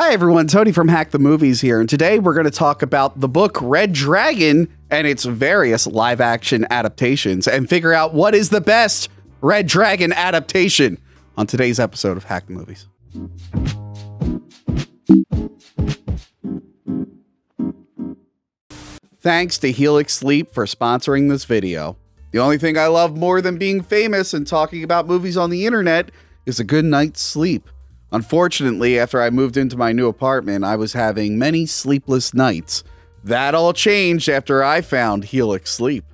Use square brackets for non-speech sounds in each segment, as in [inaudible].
Hi, everyone. Tony from Hack the Movies here. And today we're going to talk about the book Red Dragon and its various live action adaptations and figure out what is the best Red Dragon adaptation on today's episode of Hack the Movies. Thanks to Helix Sleep for sponsoring this video. The only thing I love more than being famous and talking about movies on the internet is a good night's sleep. Unfortunately, after I moved into my new apartment, I was having many sleepless nights. That all changed after I found Helix Sleep.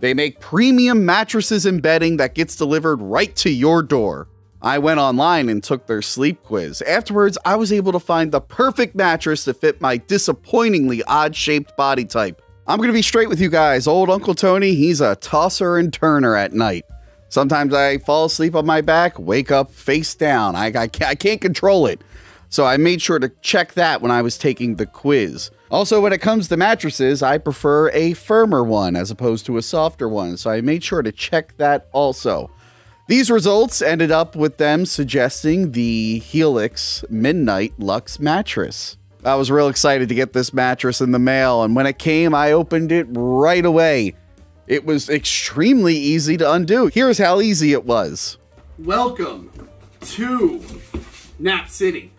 They make premium mattresses and bedding that gets delivered right to your door. I went online and took their sleep quiz. Afterwards, I was able to find the perfect mattress to fit my disappointingly odd shaped body type. I'm gonna be straight with you guys. Old Uncle Tony, he's a tosser and turner at night. Sometimes I fall asleep on my back, wake up face down. I, I, can't, I can't control it. So I made sure to check that when I was taking the quiz. Also, when it comes to mattresses, I prefer a firmer one as opposed to a softer one. So I made sure to check that also. These results ended up with them suggesting the Helix Midnight Lux mattress. I was real excited to get this mattress in the mail, and when it came, I opened it right away. It was extremely easy to undo. Here's how easy it was. Welcome to Nap City.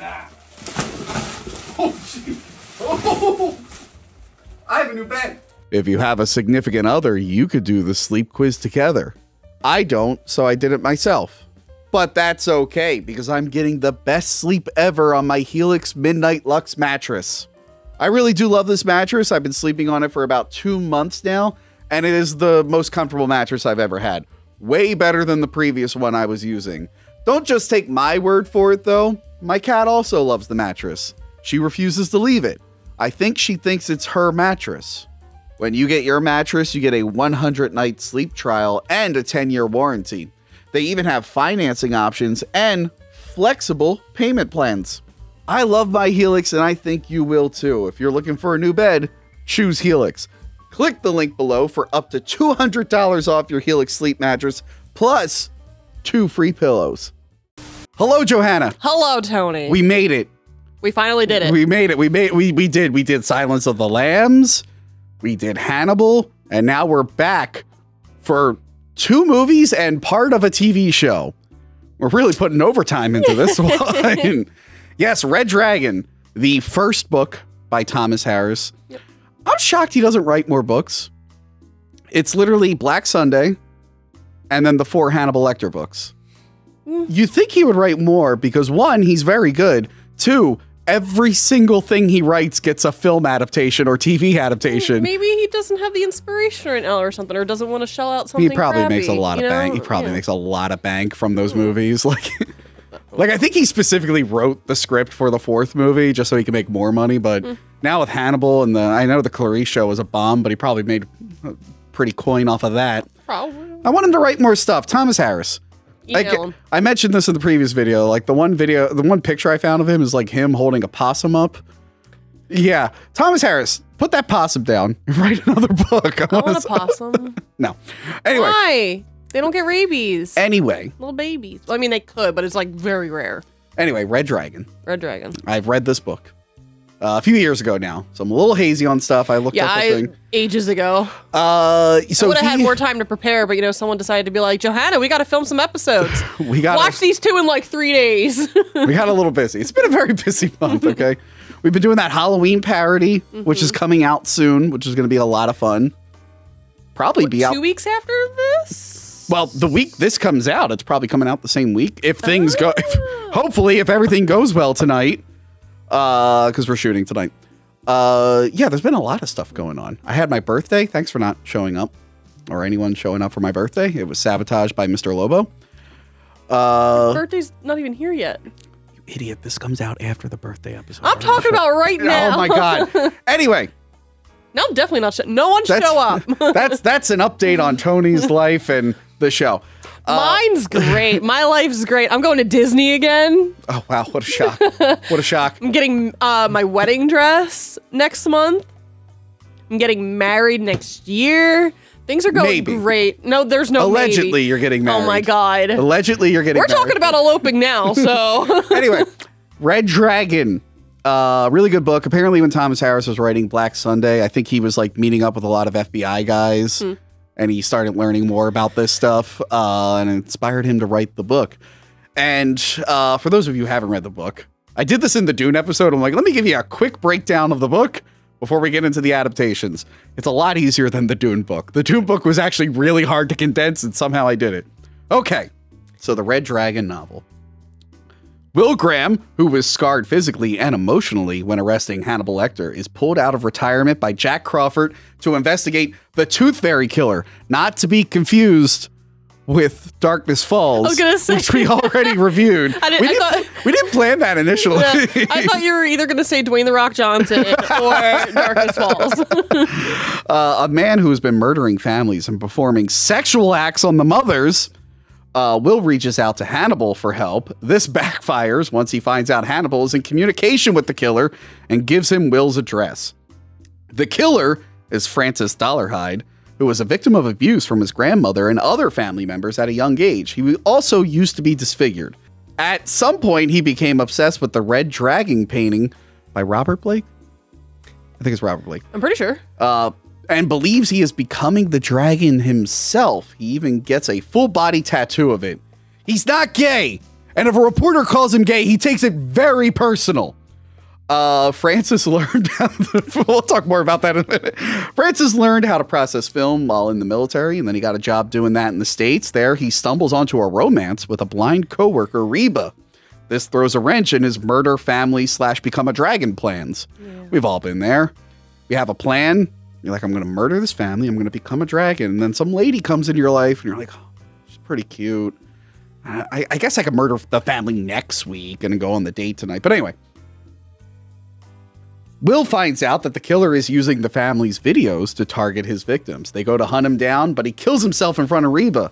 Ah. Oh, gee. oh, I have a new bed. If you have a significant other, you could do the sleep quiz together. I don't, so I did it myself. But that's okay because I'm getting the best sleep ever on my Helix Midnight Lux mattress. I really do love this mattress. I've been sleeping on it for about two months now, and it is the most comfortable mattress I've ever had. Way better than the previous one I was using. Don't just take my word for it, though. My cat also loves the mattress. She refuses to leave it. I think she thinks it's her mattress. When you get your mattress, you get a 100 night sleep trial and a 10 year warranty. They even have financing options and flexible payment plans. I love my Helix and I think you will too. If you're looking for a new bed, choose Helix. Click the link below for up to $200 off your Helix sleep mattress plus two free pillows. Hello, Johanna. Hello, Tony. We made it. We finally did it. We made it. We made we we did. We did Silence of the Lambs. We did Hannibal, and now we're back for two movies and part of a TV show. We're really putting overtime into this [laughs] one. Yes, Red Dragon, the first book by Thomas Harris. Yep. I'm shocked he doesn't write more books. It's literally Black Sunday and then the four Hannibal Lecter books. Mm. You think he would write more because one, he's very good. Two, every single thing he writes gets a film adaptation or TV adaptation. Maybe he doesn't have the inspiration right now or something, or doesn't want to shell out something. He probably crappy, makes a lot of know? bank. He probably Yeah. makes a lot of bank from those movies. [laughs] Like, like I think he specifically wrote the script for the fourth movie just so he could make more money. But Hmm. now with Hannibal and the, I know the Clarice show was a bomb, but he probably made a pretty coin off of that. Probably. I want him to write more stuff. Thomas Harris. I, I mentioned this in the previous video. Like the one video, the one picture I found of him is like him holding a possum up. Yeah, Thomas Harris, put that possum down. [laughs] Write another book. I wanna want a [laughs] possum. No. Anyway, Why? They don't get rabies. anyway, Little babies. Well, I mean, they could, but it's like very rare. anyway, Red Dragon. Red dragon. I've read this book uh, a few years ago now, so I'm a little hazy on stuff. I looked Yeah, up the I, thing. ages ago. Uh, so I would have had more time to prepare, but you know, someone decided to be like, Johanna, we got to film some episodes. [laughs] we got Watch these two in like three days. [laughs] we got a little busy. It's been a very busy month. Okay, we've been doing that Halloween parody, which Mm-hmm. is coming out soon, which is going to be a lot of fun. Probably be out. two weeks after this. Well, the week this comes out, it's probably coming out the same week if things go. If, Oh. hopefully, if everything goes well tonight, because we're shooting tonight. Uh, yeah, there's been a lot of stuff going on. I had my birthday. Thanks for not showing up, or anyone showing up for my birthday. It was sabotaged by Mr. Lobo. Uh, Birthday's not even here yet. you idiot! This comes out after the birthday episode. I'm talking about right now. [laughs] Oh my god! Anyway, No, I'm definitely not. No one that's show up. [laughs] that's that's an update on Tony's [laughs] life and the show. Mine's great. My life's great. I'm going to Disney again. Oh wow! What a shock! What a shock! I'm getting uh, my wedding dress next month. I'm getting married next year. Things are going Maybe. great. No, there's no Allegedly, maybe. you're getting married. Oh my god. Allegedly, you're getting. We're married. talking about eloping now, so [laughs] anyway, Red Dragon. Uh, really good book. Apparently, when Thomas Harris was writing Black Sunday, I think he was like meeting up with a lot of FBI guys, Hmm. And he started learning more about this stuff, uh, and inspired him to write the book. And uh, for those of you who haven't read the book, I did this in the Dune episode. I'm like, let me give you a quick breakdown of the book before we get into the adaptations. It's a lot easier than the Dune book. The Dune book was actually really hard to condense, and somehow I did it. Okay, so the Red Dragon novel. Will Graham, who was scarred physically and emotionally when arresting Hannibal Lecter, is pulled out of retirement by Jack Crawford to investigate the Tooth Fairy killer, not to be confused with Darkness Falls, I was gonna say- which we already [laughs] reviewed. I didn't- we, didn't, thought- we didn't plan that initially. Yeah, I thought you were either going to say Dwayne the Rock Johnson or Darkness Falls. [laughs] uh, a man who has been murdering families and performing sexual acts on the mothers. Uh, Will reaches out to Hannibal for help. This [laughs] backfires once he finds out Hannibal is in communication with the killer and gives him Will's address. The killer is Francis Dolarhyde, who was a victim of abuse from his grandmother and other family members at a young age. He also used to be disfigured. At some point, he became obsessed with the Red Dragon painting by Robert Blake. I think it's Robert Blake I'm pretty sure. uh, and believes he is becoming the dragon himself. He even gets a full body tattoo of it. He's not gay, and if a reporter calls him gay, he takes it very personal. Uh, Francis [laughs] learned. we'll talk more about that in a minute. Francis learned how to process film while in the military, and then he got a job doing that in the states. There, he stumbles onto a romance with a blind coworker, Reba. This throws a wrench in his murder, family slash become a dragon plans. We've all been there. We have a plan. You're like, I'm going to murder this family. I'm going to become a dragon. And then some lady comes into your life, and you're like, oh, she's pretty cute. I, I guess I could murder the family next week and go on the date tonight. But anyway, Will finds out that the killer is using the family's videos to target his victims. They go to hunt him down, but he kills himself in front of Reba.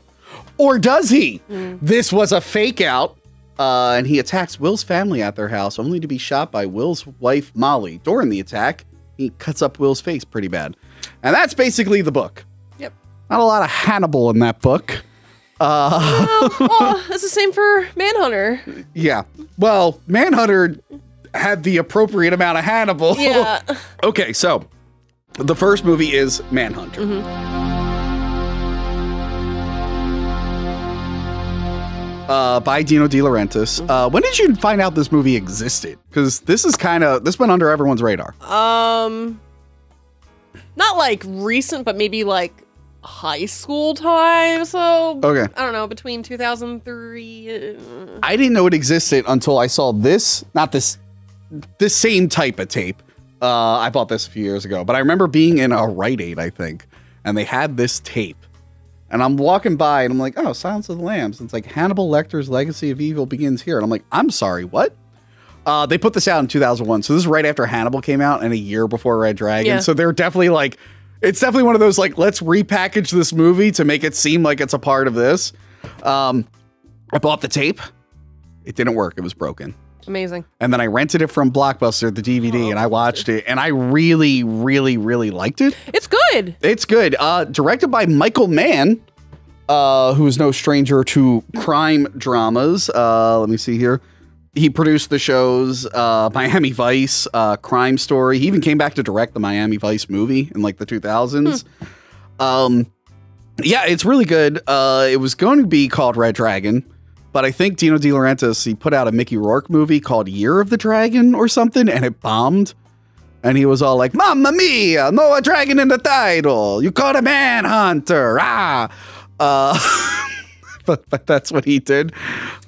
Or does he? This was a fake out. Uh, and he attacks Will's family at their house, only to be shot by Will's wife, Molly. During the attack, he cuts up Will's face pretty bad. And that's basically the book. Yep. Not a lot of Hannibal in that book. Oh, [laughs] well, it's the same for Manhunter. Yeah. Well, Manhunter had the appropriate amount of Hannibal. Yeah. [laughs] okay, so the first movie is Manhunter. Mm-hmm. Uh, by Dino De Laurentiis. Uh, when did you find out this movie existed? Because this is kind of this went under everyone's radar. Um, not like recent, but maybe like high school time. So Okay. I don't know, between 2003. uh, I didn't know it existed until I saw this, not this, this same type of tape. Uh, I bought this a few years ago, but I remember being in a Rite Aid, I think, and they had this tape. And I'm walking by and I'm like, oh, Silence of the Lambs. And it's like Hannibal Lecter's Legacy of Evil begins here. And I'm like, I'm sorry, what? Uh, they put this out in 2001. So this is right after Hannibal came out and a year before Red Dragon. Yeah. So they're definitely like, it's definitely one of those like, let's repackage this movie to make it seem like it's a part of this. Um, I bought the tape. It didn't work. It was broken. Amazing. And then I rented it from Blockbuster, the DVD, and I watched it. And I really, really, really liked it. It's good. It's good. Uh, directed by Michael Mann, uh, who is no stranger to crime dramas. Uh, let me see here. He produced the shows uh, Miami Vice, uh, Crime Story. He even came back to direct the Miami Vice movie in like the 2000s. Um, yeah, it's really good. Uh, it was going to be called Red Dragon, but I think Dino De Laurentiis he put out a Mickey Rourke movie called Year of the Dragon or something, and it bombed. And he was all like, "Mamma mia, no a dragon in the title. You called a manhunter." Ah, uh, [laughs] but but that's what he did.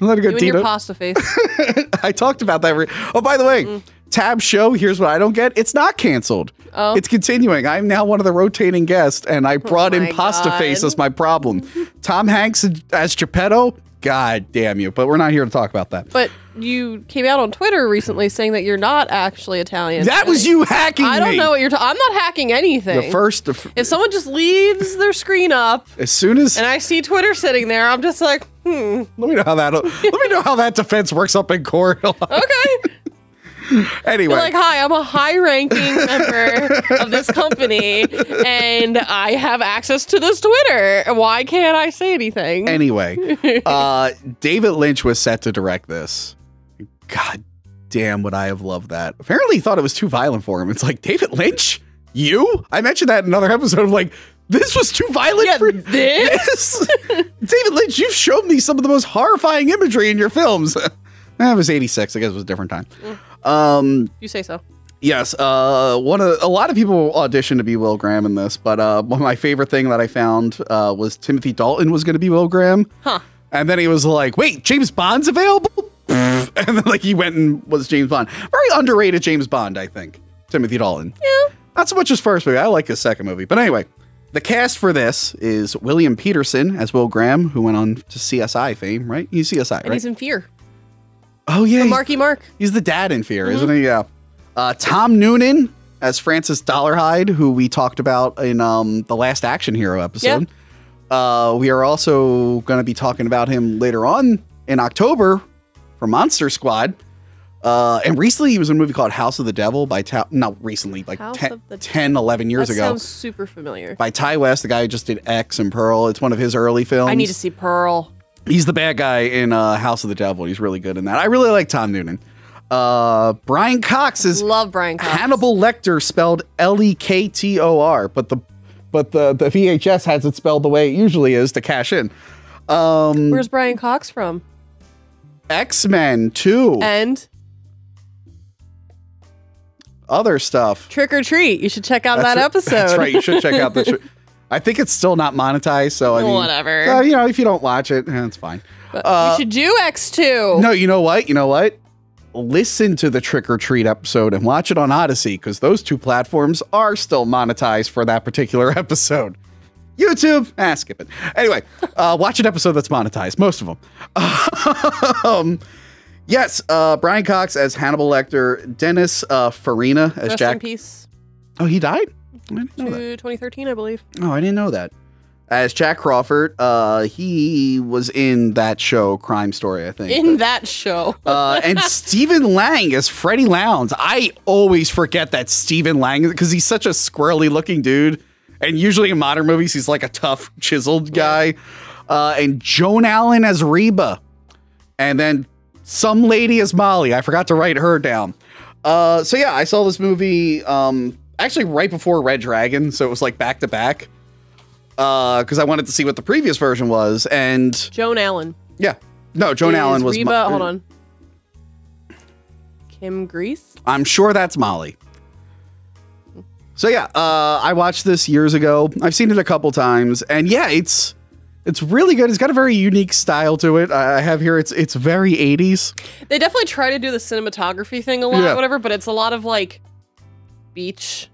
Let it go, You and your Dino. pasta face. [laughs] I talked about that. Oh, by the way, Tab Show. Here's what I don't get. It's not canceled. Oh. It's continuing. I'm now one of the rotating guests, and I brought in my Pasta Face as my problem. Tom Hanks as Geppetto. God damn you! But we're not here to talk about that. But you came out on Twitter recently saying that you're not actually Italian. That was you hacking I don't me. know what you're talking. I'm not hacking anything. The first, the If someone just leaves their screen up as soon as and I see Twitter sitting there, I'm just like, hmm, let me know how that let me know how that defense works up in court. [laughs] okay. [laughs] Anyway, You're like, hi, I'm a high ranking member of this company and I have access to this Twitter. Why can't I say anything? anyway, [laughs] uh, David Lynch was set to direct this. God damn, would I have loved that? Apparently, he thought it was too violent for him. It's like David Lynch, you? I mentioned that in another episode. Of like, this was too violent Yeah, for [laughs] this? David Lynch, you've shown me some of the most horrifying imagery in your films. that was '86. I guess it was a different time. Um, you say so. Yes, uh, one of a lot of people auditioned to be Will Graham in this, but uh, one of my favorite thing that I found uh, was Timothy Dalton was going to be Will Graham, Huh. and then he was like, "Wait, James Bond's available," [laughs] and then like he went and was James Bond. Very underrated James Bond, I think. Timothy Dalton. Yeah. Not so much his first movie. I like his second movie, but anyway, the cast for this is William Petersen as Will Graham, who went on to CSI fame, right? He's CSI, And right? he's in fear. Oh yeah, Marky Mark. He's the dad in Fear, Mm-hmm. isn't he? Yeah. Uh, Tom Noonan as Francis Dolarhyde, who we talked about in um, the last Action Hero episode. Uh, we are also going to be talking about him later on in October for Monster Squad. Uh, and recently he was in a movie called House of the Devil by Ta- not recently, like House 10, 10 11 years that ago sounds super familiar. by Ti West, the guy who just did X and Pearl. It's one of his early films. I need to see Pearl. He's the bad guy in uh, House of the Devil. He's really good in that. I really like Tom Noonan. Uh, Brian Cox is Love Brian Cox. Hannibal Lecter spelled L E K T O R, but the but the the VHS has it spelled the way it usually is to cash in. Um, Where's Brian Cox from? X Men Two, And other stuff. Trick or Treat. You should check out That's that episode. That's right. You should check out the. [laughs] I think it's still not monetized, so I mean, Whatever. uh, you know, if you don't watch it, eh, it's fine. But Uh, we should do X2. No, you know what? You know what? Listen to the Trick or Treat episode and watch it on Odysee because those two platforms are still monetized for that particular [laughs] episode. YouTube, ah, skip it. Anyway, uh, watch an episode that's monetized, most of them. [laughs] um, yes, uh, Brian Cox as Hannibal Lecter, Dennis uh, Farina as Rest in Jack. peace. Oh, he died? I didn't know To 2013, I believe. Oh, I didn't know that. As Jack Crawford, uh, he was in that show, Crime Story, I think. In that show. Uh, and [laughs] Stephen Lang as Freddy Lounds. I always forget that Stephen Lang because he's such a squirrely looking dude. And usually in modern movies, he's like a tough, chiseled guy. Uh, and Joan Allen as Reba. And then some lady as Molly. I forgot to write her down. Uh, so yeah, I saw this movie um, actually right before Red Dragon. So it was like back to back. Because I wanted to see what the previous version was. And Joan Allen. yeah. No, Joan Allen was. Reba. Mo- hold on. Kim Greist? I'm sure that's Molly. So yeah, uh, I watched this years ago. I've seen it a couple times, and yeah, it's it's really good. It's got a very unique style to it. I I have here it's it's very 80s. They definitely try to do the cinematography thing a lot, Yeah. whatever, but it's a lot of like beach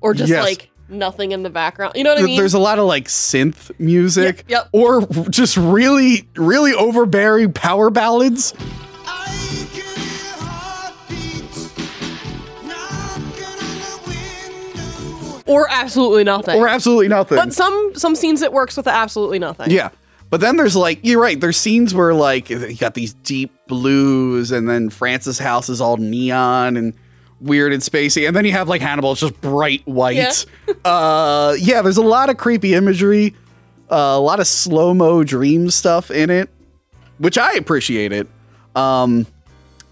or just Yes. like nothing in the background. You know what I mean? There's a lot of like synth music, Yep, yep. or just really really overbearing power ballads. I can hear heartbeats knocking on the window. or absolutely nothing. Or absolutely nothing. but some some scenes it works with absolutely nothing. Yeah. But then there's like, you're right, there's scenes where like you got these deep blues, and then Francis' house is all neon and weird and spacey. And then you have like Hannibal, it's just bright white. Yeah. [laughs] uh, yeah, there's a lot of creepy imagery, uh, a lot of slow mo dream stuff in it, which I appreciate it. Um,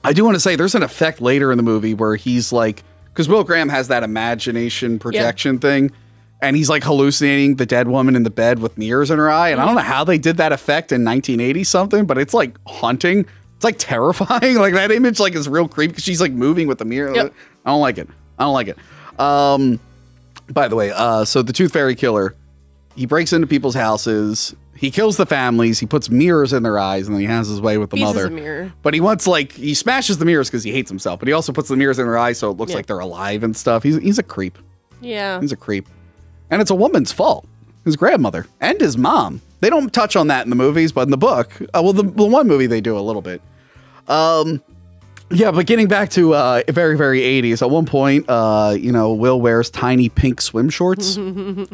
I do want to say there's an effect later in the movie where he's like, because Will Graham has that imagination projection thing, and he's like hallucinating the dead woman in the bed with mirrors in her eye. And I don't know how they did that effect in 1980 something, but it's like haunting. It's like terrifying. [laughs] like that image, like is real creepy because she's like moving with the mirror. Yep. I don't like it. I don't like it. Um, by the way, uh, so the Tooth Fairy Killer, he breaks into people's houses. He kills the families. He puts mirrors in their eyes, and then he has his way with the Pieces mother. of mirror. But he wants like he smashes the mirrors because he hates himself. But he also puts the mirrors in their eyes so it looks Yeah. like they're alive and stuff. He's he's a creep. Yeah. He's a creep, and it's a woman's fault. His grandmother and his mom. They don't touch on that in the movies, but in the book, uh, well, the, the one movie they do a little bit. Um, yeah, but getting back to uh, very very 80s. At one point, uh, you know, Will wears tiny pink swim shorts. [laughs] not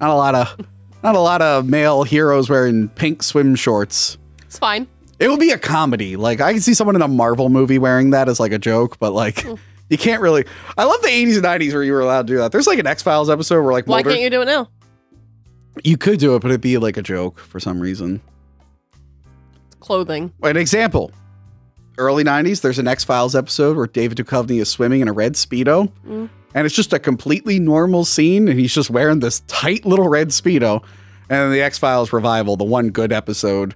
a lot of not a lot of male heroes wearing pink swim shorts. It's fine. It would be a comedy. Like I can see someone in a Marvel movie wearing that as like a joke, but like Hmm. you can't really. I love the 80s and 90s where you were allowed to do that. There's like an X Files episode where like Why can't you do it now? You could do it, but it'd be like a joke for some reason. It's clothing. An example. Early 90s, there's an X Files episode where David Duchovny is swimming in a red Speedo. Mm. And it's just a completely normal scene. And he's just wearing this tight little red Speedo. And the X Files revival, the one good episode,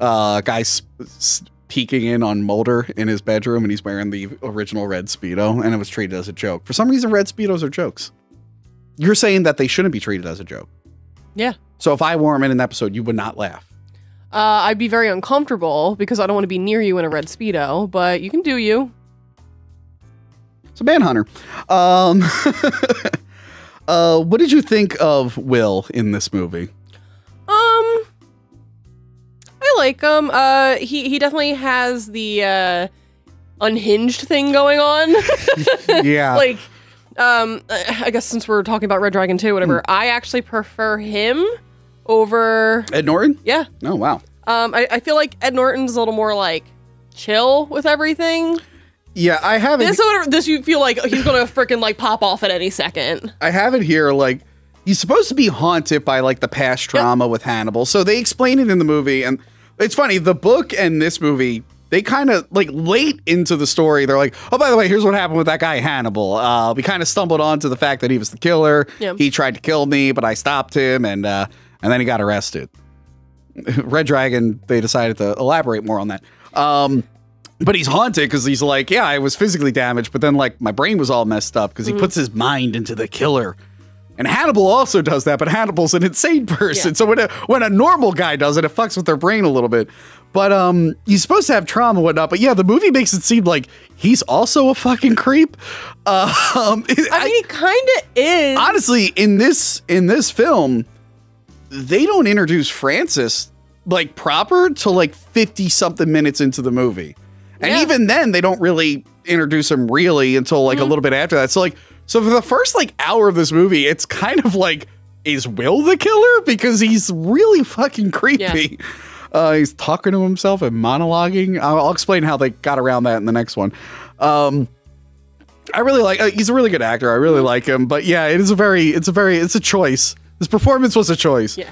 uh, guy's s- peeking in on Mulder in his bedroom and he's wearing the original red Speedo. And it was treated as a joke. For some reason, red Speedos are jokes. You're saying that they shouldn't be treated as a joke. Yeah. So if I wore them in an episode, you would not laugh. Uh, I'd be very uncomfortable because I don't want to be near you in a red speedo. But you can do you. It's a manhunter. Um, [laughs] uh, what did you think of Will in this movie? Um, I like him. Uh, he he definitely has the uh, unhinged thing going on. [laughs] [laughs] Yeah, like, um, I guess since we're talking about Red Dragon 2, whatever, I actually prefer him over. Ed Norton. Yeah. Oh wow. Um, I, I feel like Ed Norton's a little more like chill with everything. Yeah, I have it. This whatever this you feel like he's gonna freaking like pop off at any second. I have it here. Like he's supposed to be haunted by like the past trauma with Hannibal. So they explain it in the movie, and it's funny. The book and this movie. They kind of like late into the story, they're like, "Oh, by the way, here's what happened with that guy Hannibal. Uh, we kind of stumbled onto the fact that he was the killer. Yeah. He tried to kill me, but I stopped him, and uh, and then he got arrested. [laughs] Red Dragon, they decided to elaborate more on that. Um, but he's haunted because he's like, yeah, I was physically damaged, but then like my brain was all messed up because he puts his mind into the killer. And Hannibal also does that, but Hannibal's an insane person. Yeah. So when a when a normal guy does it, it fucks with their brain a little bit. But um, he's supposed to have trauma and whatnot. But yeah, the movie makes it seem like he's also a fucking creep. Uh, [laughs] um, I mean, he kind of is. honestly in this in this film they don't introduce francis like proper till like 50 something minutes into the movie and Yeah. even then they don't really introduce him really until like a little bit after that so like so for the first like hour of this movie it's kind of like is will the killer because he's really fucking creepy uh, he's talking to himself and monologuing I'll, I'll explain how they got around that in the next one um I really like. Uh, he's a really good actor. I really like him. But yeah, it is a very. It's a very. It's a choice. His performance was a choice. Yeah.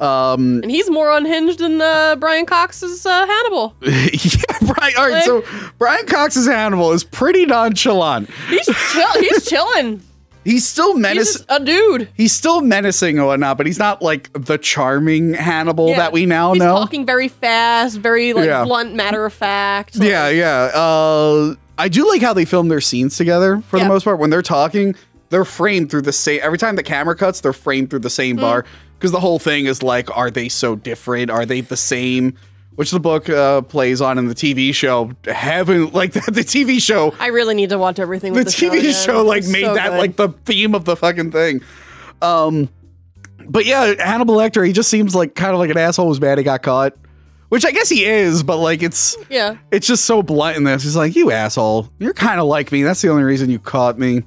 Um. and he's more unhinged than uh, Brian Cox's uh, Hannibal. [laughs] yeah. Brian. All right. So Brian Cox's Hannibal is pretty nonchalant. He's chill. He's chilling. [laughs] He's still menacing. a dude. He's still menacing and whatnot, but he's not like the charming Hannibal Yeah. that we now He's know. talking very fast, very like Yeah. blunt, matter of fact. Yeah, yeah. Uh, I do like how they film their scenes together for Yeah. the most part. When they're talking, they're framed through the same. Every time the camera cuts, they're framed through the same bar because the whole thing is like, are they so different? Are they the same? Which the book uh, plays on in the TV show. Heaven, [laughs] like the, the TV show. I really need to watch everything. The With the TV show, show like made so that good. like the theme of the fucking thing. Um, but yeah, Hannibal Lecter, he just seems like kind of like an asshole who's mad he got caught. Which I guess he is, but like it's yeah. it's just so blunt in this. He's like, "You asshole! You're kind of like me. That's the only reason you caught me.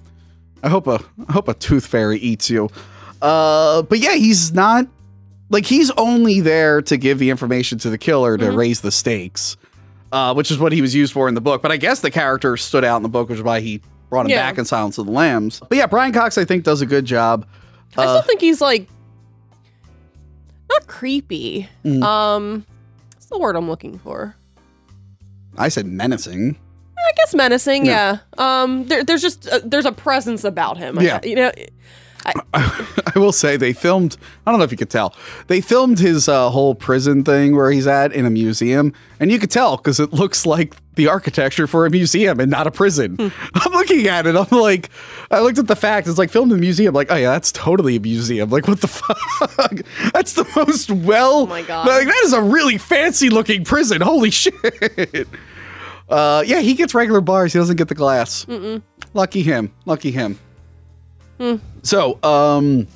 I hope a I hope a tooth fairy eats you." Uh, but yeah, he's not like he's only there to give the information to the killer to raise the stakes, uh, which is what he was used for in the book. But I guess the character stood out in the book, which is why he brought him Yeah. back in Silence of the Lambs. But yeah, Brian Cox, I think, does a good job. I Uh, still think he's like not creepy. Mm. Um, what's the word I'm looking for? I said menacing. I guess menacing. Yeah. Yeah. Um, there, there's just uh, there's a presence about him. Yeah. You know. [laughs] I will say they filmed. I don't know if you could tell. They filmed his uh, whole prison thing where he's at in a museum, and you could tell because it looks like the architecture for a museum and not a prison. [laughs] I'm looking at it. I'm like, I looked at the facts. It's like filmed in a museum. Like, oh yeah, that's totally a museum. Like, what the [laughs] fuck? That's the most well. Oh my God. Like, that is a really fancy looking prison. Holy shit. Uh, yeah, he gets regular bars. He doesn't get the glass. Lucky him. Lucky him. So, um,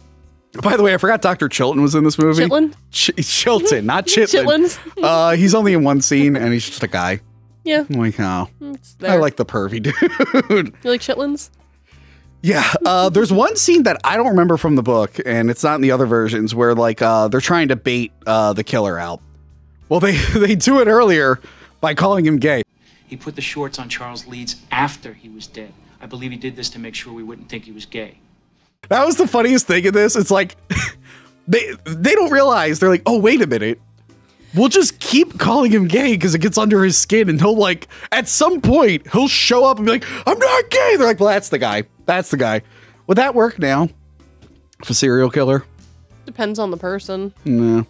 by the way, I forgot Dr. Chilton was in this movie. Chitlin? Ch- Chilton, not [laughs] Chitlin. Chitlins. Uh, he's only in one scene and he's just a guy. Yeah. I'm like, oh, I like the pervy dude. You like chitlins? yeah. Uh, there's one scene that I don't remember from the book and it's not in the other versions where like, uh, they're trying to bait, uh, the killer out. Well, they [laughs] they do it earlier by calling him gay. He put the shorts on Charles Leeds after he was dead. I believe he did this to make sure we wouldn't think he was gay. That was the funniest thing in this. It's like [laughs] they they don't realize they're like, oh wait a minute, we'll just keep calling him gay because it gets under his skin, and he'll like at some point he'll show up and be like, I'm not gay. They're like, well, that's the guy. That's the guy. Would that work now? For serial killer? Depends on the person. No.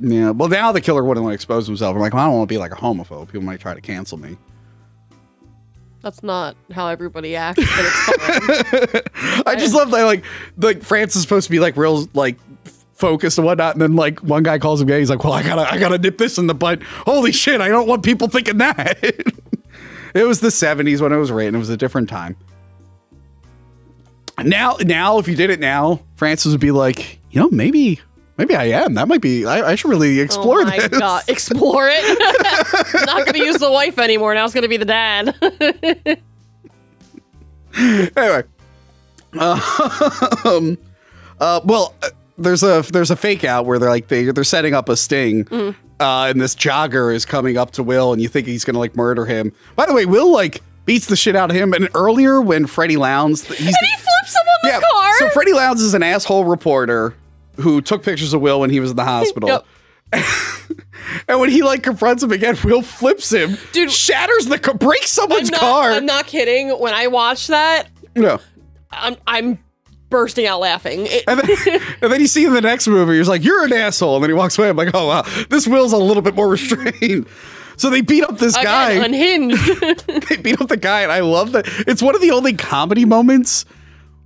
Yeah. Well, now the killer wouldn't want to expose himself. I'm like, well, I don't want to be like a homophobe. People might try to cancel me. That's not how everybody acts, but it's fine. [laughs] I just love that like like Francis supposed to be like real like focused and whatnot, and then like one guy calls him gay. He's like, "Well, I gotta I gotta nip this in the bud." Holy shit! I don't want people thinking that. [laughs] it was the '70s when it was written. It was a different time. Now, now, if you did it now, Francis would be like, you know, maybe, maybe I am. That might be. I, I should really explore oh my this. god, [laughs] explore it. [laughs] not gonna use the wife anymore. Now it's gonna be the dad. [laughs] anyway, um, uh, well, uh, there's a there's a fake out where they're like they they're setting up a sting, Mm. uh, and this jogger is coming up to Will, and you think he's gonna like murder him. By the way, Will like beats the shit out of him. And earlier when Freddy Lounds, he's and he flips him on the car. so Freddy Lounds is an asshole reporter who took pictures of Will when he was in the hospital. Yep. [laughs] And when he like confronts him again, Will flips him, Dude. shatters the car, breaks someone's I'm not, car. I'm not kidding. When I watch that, no, I'm I'm bursting out laughing. It- And then, [laughs] and then you see in the next movie, he's like, "You're an asshole," and then he walks away. I'm like, "Oh wow, this Will's a little bit more restrained." [laughs] So they beat up this guy. again, unhinged. they beat up the guy, and I love that. It's one of the only comedy moments.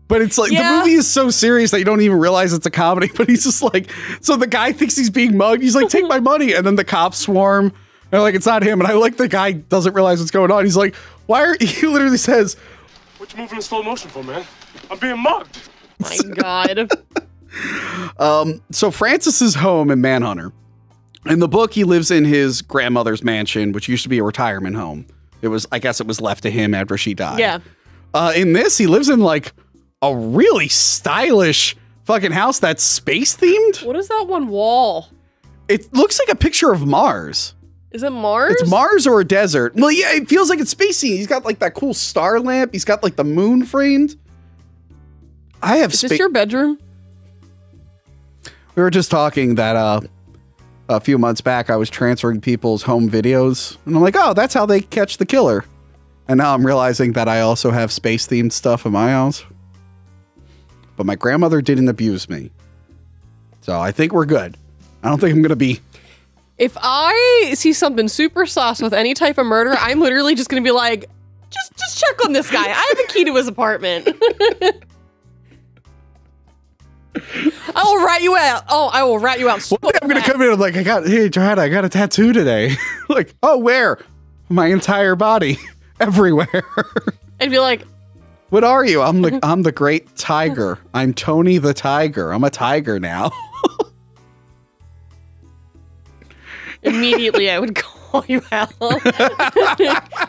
But it's like Yeah. the movie is so serious that you don't even realize it's a comedy. [laughs] But he's just like, so the guy thinks he's being mugged. He's like, "Take my money," and then the cops swarm. And like, it's not him. And I like the guy doesn't realize what's going on. He's like, "Why are?" [laughs] He literally says, What you moving in slow motion for, man? I'm being mugged. my God. [laughs] um, so Francis is home in Manhunter. In the book, he lives in his grandmother's mansion, which used to be a retirement home. It was, I guess, it was left to him after she died. Yeah. Uh, in this, he lives in like a really stylish fucking house that's space themed. What is that one wall? It looks like a picture of Mars. Is it Mars? It's Mars or a desert. Well, yeah, it feels like it's spacey. He's got like that cool star lamp. He's got like the moon framed. I have Is this your bedroom? We were just talking that uh, a few months back, I was transferring people's home videos, and I'm like, oh, that's how they catch the killer. And now I'm realizing that I also have space themed stuff in my house. But my grandmother didn't abuse me. So I think we're good. I don't think I'm going to be. If I see something super sauce with any type of murder, I'm literally just gonna be like, just just check on this guy. I have a key to his apartment. [laughs] I will rat you out. Oh, I will rat you out. so One day I'm going to come in. I'm like, I got, hey, Johanna, I got a tattoo today. [laughs] like, oh, where? My entire body, [laughs] everywhere. I'd be like, what are you? I'm the, I'm the great tiger. [laughs] I'm Tony the tiger. I'm a tiger now. [laughs] immediately I would [laughs] call you out.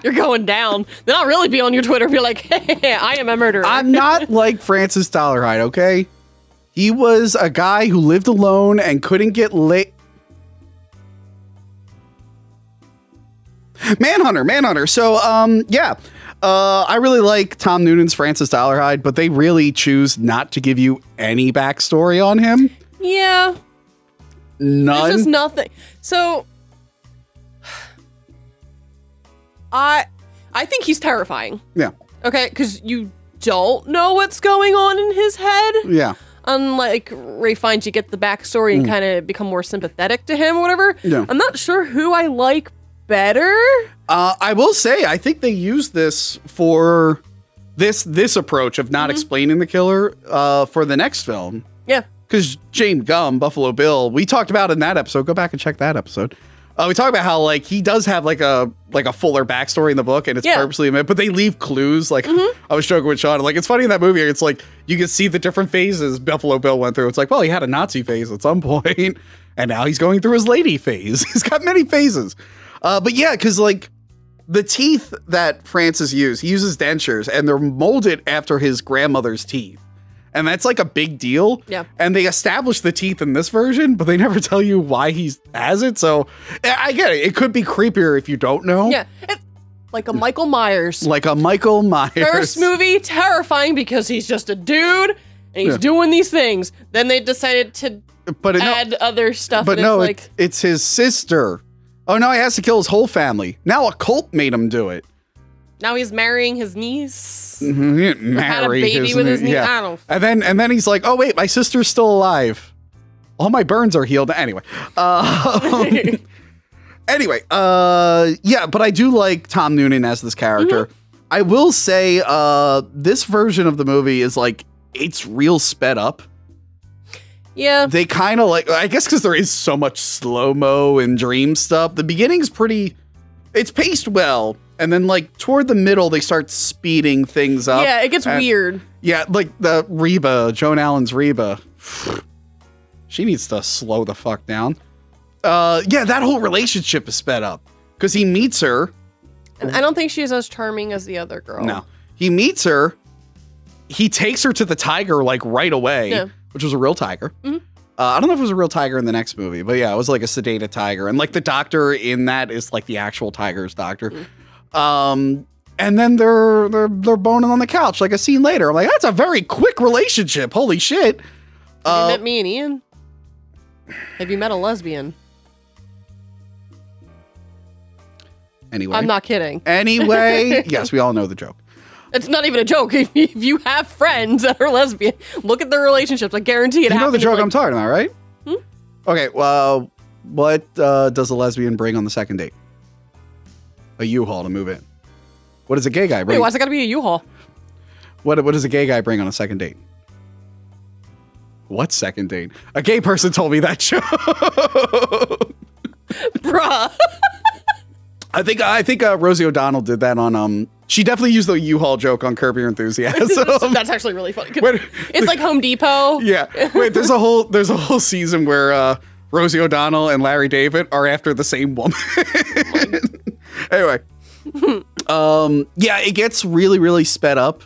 You're going down. Then I'll really be on your Twitter and be like, hey, I am a murderer. I'm not like Francis Dolarhyde, okay? He was a guy who lived alone and couldn't get lit. Manhunter, Manhunter. So, um, yeah. Uh, I really like Tom Noonan's Francis Dolarhyde, but they really choose not to give you any backstory on him. yeah. None. There's just nothing. So [sighs] I I think he's terrifying. yeah. Okay, because you don't know what's going on in his head. Yeah. Unlike Ralph Fiennes you get the backstory and kind of become more sympathetic to him or whatever. Yeah. I'm not sure who I like better. Uh, I will say, I think they use this for this this approach of not explaining the killer uh, for the next film. Yeah. Because James Gumb, Buffalo Bill, we talked about in that episode. Go back and check that episode. Uh, we talked about how like he does have like a like a fuller backstory in the book, and it's Yeah. Purposely meant, but they leave clues. Like I was joking with Sean, like it's funny in that movie. It's like you can see the different phases Buffalo Bill went through. It's like, well, he had a Nazi phase at some [laughs] point, and now he's going through his lady phase. [laughs] he's got many phases. Uh, but yeah, because like the teeth that Francis used, he uses dentures, and they're molded after his grandmother's teeth. And that's like a big deal. Yeah. And they establish the teeth in this version, but they never [laughs] tell you why he has it. So I get it. It could be creepier if you don't know. Yeah. It's like a Michael Myers. Like a Michael Myers. First movie, terrifying because he's just a dude and he's Yeah. doing these things. Then they decided to But it, no, add other stuff. but no, it's it- like, it's his sister. Oh no, he has to kill his whole family. Now a cult made him do it. now he's marrying his niece. He didn't had a marry baby with his niece. I don't- And then and then he's like, oh wait, my sister's still alive. All my burns are healed. Anyway. Uh, [laughs] anyway, uh yeah, but I do like Tom Noonan as this character. Mm-hmm. I will say uh this version of the movie is like it's real sped up. Yeah. They kind of like I guess cuz there is so much slow-mo and dream stuff. The beginning's pretty it's paced well. And then like toward the middle they start speeding things up. yeah, it gets And- weird. yeah, like the Reba, Joan Allen's Reba. [sighs] She needs to slow the fuck down. Uh, yeah, that whole relationship is sped up because he meets her. And I don't think she's as charming as the other girl. No, he meets her. He takes her to the tiger like right away, Yeah. Which was a real tiger. Mhm. Uh, I don't know if it was a real tiger in the next movie, but yeah, it was like a sedated tiger, and like the doctor in that is like the actual tiger's doctor. Um, and then they're they're they're boning on the couch like a scene later. I'm like, that's a very quick relationship. Holy shit! Have Uh, you met me and Ian? Have you met a lesbian? Anyway, I'm not kidding. Anyway, [laughs] yes, we all know the joke. It's not even a joke. [laughs] If you have friends that are lesbian, look at their relationships. I guarantee it. You know the joke like- I'm talking about, right? Hmm? Okay, well, what uh, does a lesbian bring on the second date? A U-Haul to move in. What does a gay guy Wait, bring? why's it got to be a U-Haul? what what does a gay guy bring on a second date? What second date? A gay person told me that [laughs] joke. Bruh. [laughs] I think I think uh, Rosie O'Donnell did that on um. She definitely used the U-Haul joke on Curb Your Enthusiasm. [laughs] [laughs] That's actually really funny. Wait. it's like Home Depot. Yeah. Wait, there's a whole there's a whole season where uh Rosie O'Donnell and Larry David are after the same woman. [laughs] anyway. um yeah, it gets really really sped up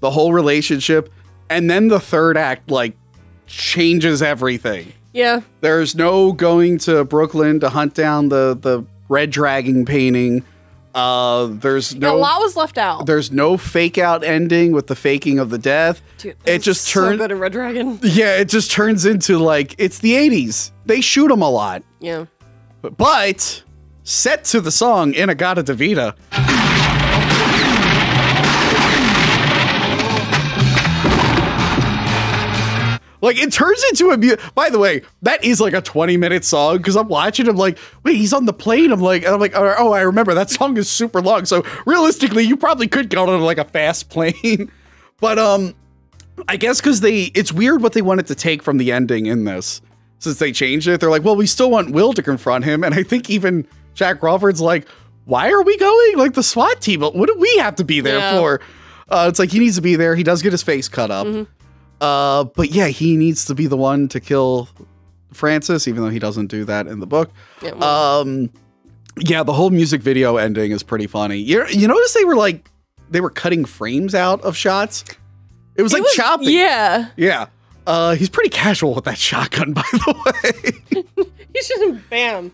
the whole relationship and then the third act like changes everything. Yeah. There's no going to Brooklyn to hunt down the the red dragon painting. Uh there's No, no a lot was left out. there's no fake out ending with the faking of the death. Dude, it just is so turned good Red Dragon. yeah, it just turns into like it's the 80s. They shoot them a lot. Yeah. But set to the song In-A-Gadda-Da-Vida. Like it turns into a mu- by the way, that is like a 20 minute song because I'm watching I'm like, wait, he's on the plane. I'm like, and I'm like, oh, oh, I remember that song is super long. So realistically, you probably could go on like a fast [laughs] plane. but um I guess because they, it's weird what they wanted to take from the ending in this. Since they changed it, they're like, well, we still want Will to confront him. And I think even Jack Crawford's like, why are we going? Like the SWAT team, what do we have to be there Yeah. for? Uh, it's like he needs to be there. He does get his face cut up. Uh, but yeah, he needs to be the one to kill Francis, even though he doesn't do that in the book. Yeah, well, Um, yeah, the whole music video ending is pretty funny. You you notice they were like they were cutting frames out of shots. It was it like was- chopping. Yeah. Yeah. Uh, he's pretty casual with that shotgun, [laughs] by the way. [laughs] He's just bam.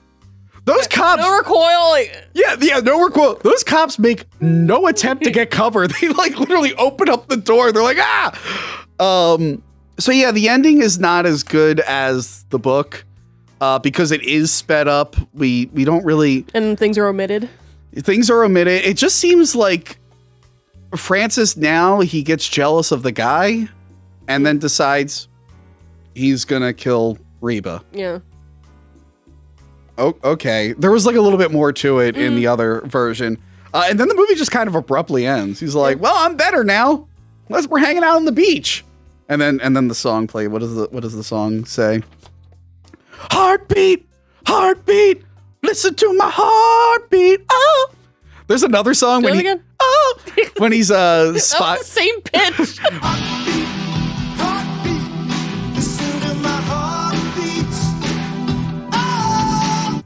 Those cops. No recoil. Like, yeah, yeah, no recoil. Those cops make no attempt to get cover. [laughs] They like literally open up the door. They're like, ah. Um. So yeah, the ending is not as good as the book, uh, because it is sped up. We we don't really and things are omitted. things are omitted. It just seems like Francis now he gets jealous of the guy, and then decides he's gonna kill Reba. Yeah. Oh, okay. There was like a little bit more to it in the other version. Uh, and then the movie just kind of abruptly ends. He's like, "Well, I'm better now. Let's we're hanging out on the beach." And then and then the song played. What does the what does the song say? Heartbeat, heartbeat. Listen to my heartbeat. Oh. There's another song Do when he again? oh [laughs] when he's uh That [laughs] spot same pitch. [laughs]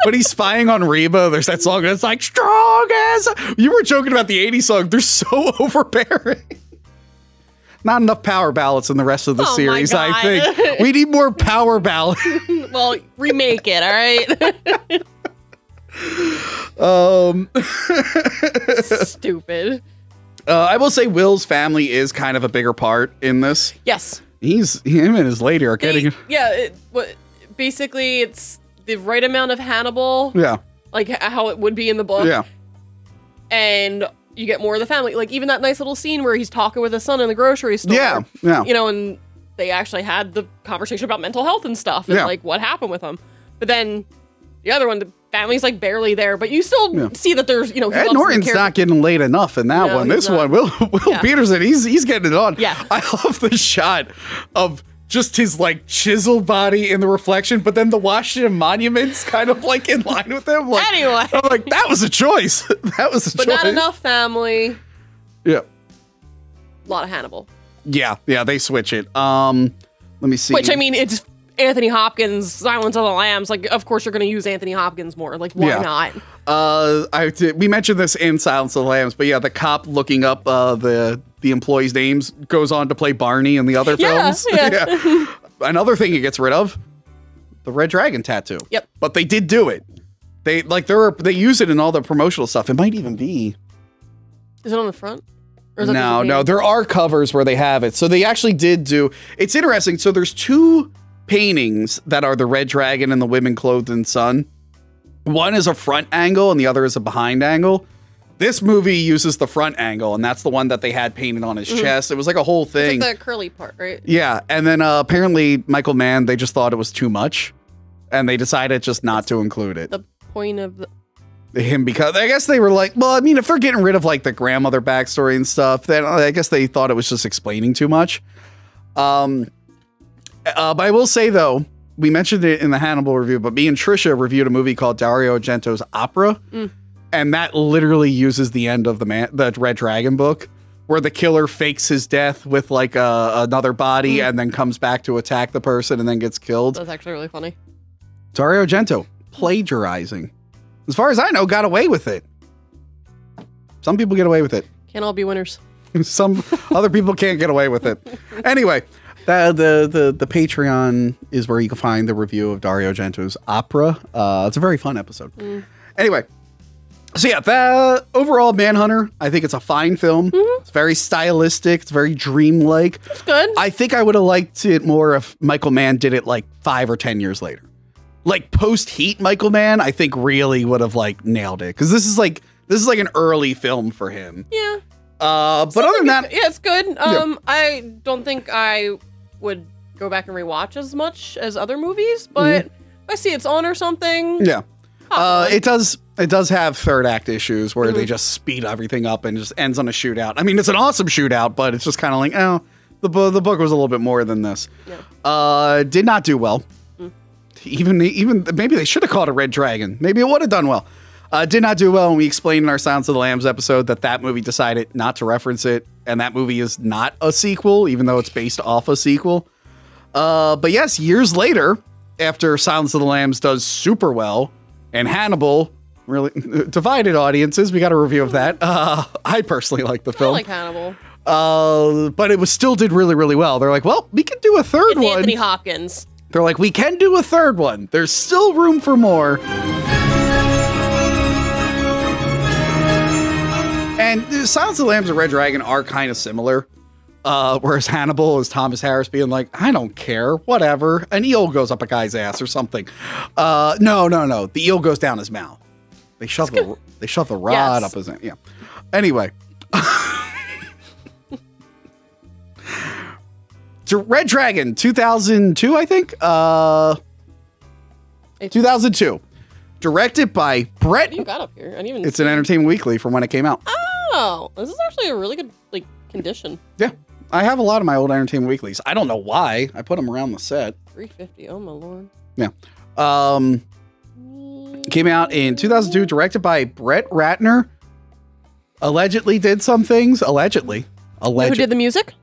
when he's spying on Reba, there's that song that's like strong as you were joking about the 80s song. They're so [laughs] overbearing. not enough power ballads in the rest of the Oh series. I think [laughs] we need more power ballad. [laughs] well, remake it, all right? um, Stupid. uh, I will say Will's family is kind of a bigger part in this. Yes. He's him and his lady are They- getting. yeah, it, what, basically, it's the right amount of Hannibal, Yeah, like how it would be in the book, yeah, and you get more of the family. Like, even that nice little scene where he's talking with his son in the grocery store. yeah, yeah. You know, and they actually had the conversation about mental health and stuff and Yeah. like what happened with him. But then the other one, the family's like barely there, but you still Yeah. see that there's, you know, Ed Norton's not getting laid enough in that No, one. This not. one, Will [laughs] Will Yeah. Petersen, he's he's getting it on. Yeah. I [laughs] love the shot of just his like chiseled body in the reflection, but then the Washington monuments kind of like in line with him. Like, Anyway. I'm like that was a choice. [laughs] that was a But choice. But not enough family. Yeah, A lot of Hannibal. yeah, yeah. They switch it. Um, let me see. Which I mean, it's Anthony Hopkins, Silence of the Lambs. Like, of course, you're going to use Anthony Hopkins more. Like, why Yeah. not? Uh, I did, we mentioned this in Silence of the Lambs, but yeah, the cop looking up uh, the the employees' names goes on to play Barney in the other Yeah, films. yeah. [laughs] Another thing he gets rid of the red dragon tattoo. Yep. But they did do it. They like there are they use it in all the promotional stuff. It might even be Is it on the front? Or is no, no. There are covers where they have it. So they actually did do. It's interesting. So there's two paintings that are the red dragon and the women clothed in sun. One is a front angle and the other is a behind angle. This movie uses the front angle, and that's the one that they had painted on his chest. It was like a whole. It's thing. like the curly part, right? yeah, and then uh, apparently Michael Mann, they just thought it was too much, and they decided just not to include it. The point of the. him because I guess they were like, well, I mean, if they're getting rid of like the grandmother backstory and stuff, then I guess they thought it was just explaining too much. Um, uh, but I will say though, we mentioned it in the Hannibal review, but me and Trisha reviewed a movie called Dario Argento's Opera, and that literally uses the end of the man, the Red Dragon book. Where the killer fakes his death with like a, another body and then comes back to attack the person and then gets killed. That's actually really funny. Dario Argento plagiarizing. As far as I know, got away with it. Some people get away with it. Can't all be winners. [laughs] Some other people can't get away with it. [laughs] Anyway, the, the the the Patreon is where you can find the review of Dario Gento's opera. Uh, it's a very fun episode. Anyway, so yeah, the overall Manhunter, I think it's a fine film. It's very stylistic. It's very dreamlike. It's good. I think I would have liked it more if Michael Mann did it like five or ten years later. Like post Heat, Michael Mann, I think really would have like nailed it because this is like this is like an early film for him. yeah. Uh, but other than that, yeah, it's good. Um, I don't think I would go back and rewatch as much as other movies, but if I see it's on or something. Mm-hmm. yeah, uh, it does it does have third act issues where Mm-hmm. they just speed everything up and just ends on a shootout. I mean, it's an awesome shootout, but it's just kind of like oh, the bu- the book was a little bit more than this. Uh, did not do well. Mm. Even even maybe they should have called it Red Dragon. Maybe it would have done well. Uh, did not do well, and we explained in our Silence of the Lambs episode that that movie decided not to reference it, and that movie is not a sequel, even though it's based off a sequel. Uh, but yes, years later, after Silence of the Lambs does super well, and Hannibal really [laughs] divided audiences, we got a review of that. Uh, I personally like the film. I like Hannibal. uh, but it was still did really really well. They're like, well, we can do a third It's one. Anthony Hopkins. They're like, we can do a third one. There's still room for more. And uh, Silence of the Lambs and Red Dragon are kind of similar. Uh, whereas Hannibal is Thomas Harris being like, I don't care, whatever. An eel goes up a guy's ass or something. Uh, no, no, no. The eel goes down his mouth. They shove the [laughs] they shove the rod Yes. up his yeah. Anyway. [laughs] to Red Dragon, 2002, I think. Uh, 2002. Directed by Brett. What you got up here? I didn't even. It's an Entertainment Weekly from when it came out. Oh, this is actually a really good like condition. Yeah. I have a lot of my old Entertainment Weeklies. I don't know why. I put them around the set. 350. Oh my lord. Yeah. Um, came out in 2002, directed by Brett Ratner. Allegedly did some things. Allegedly. Allegedly. Who did the music?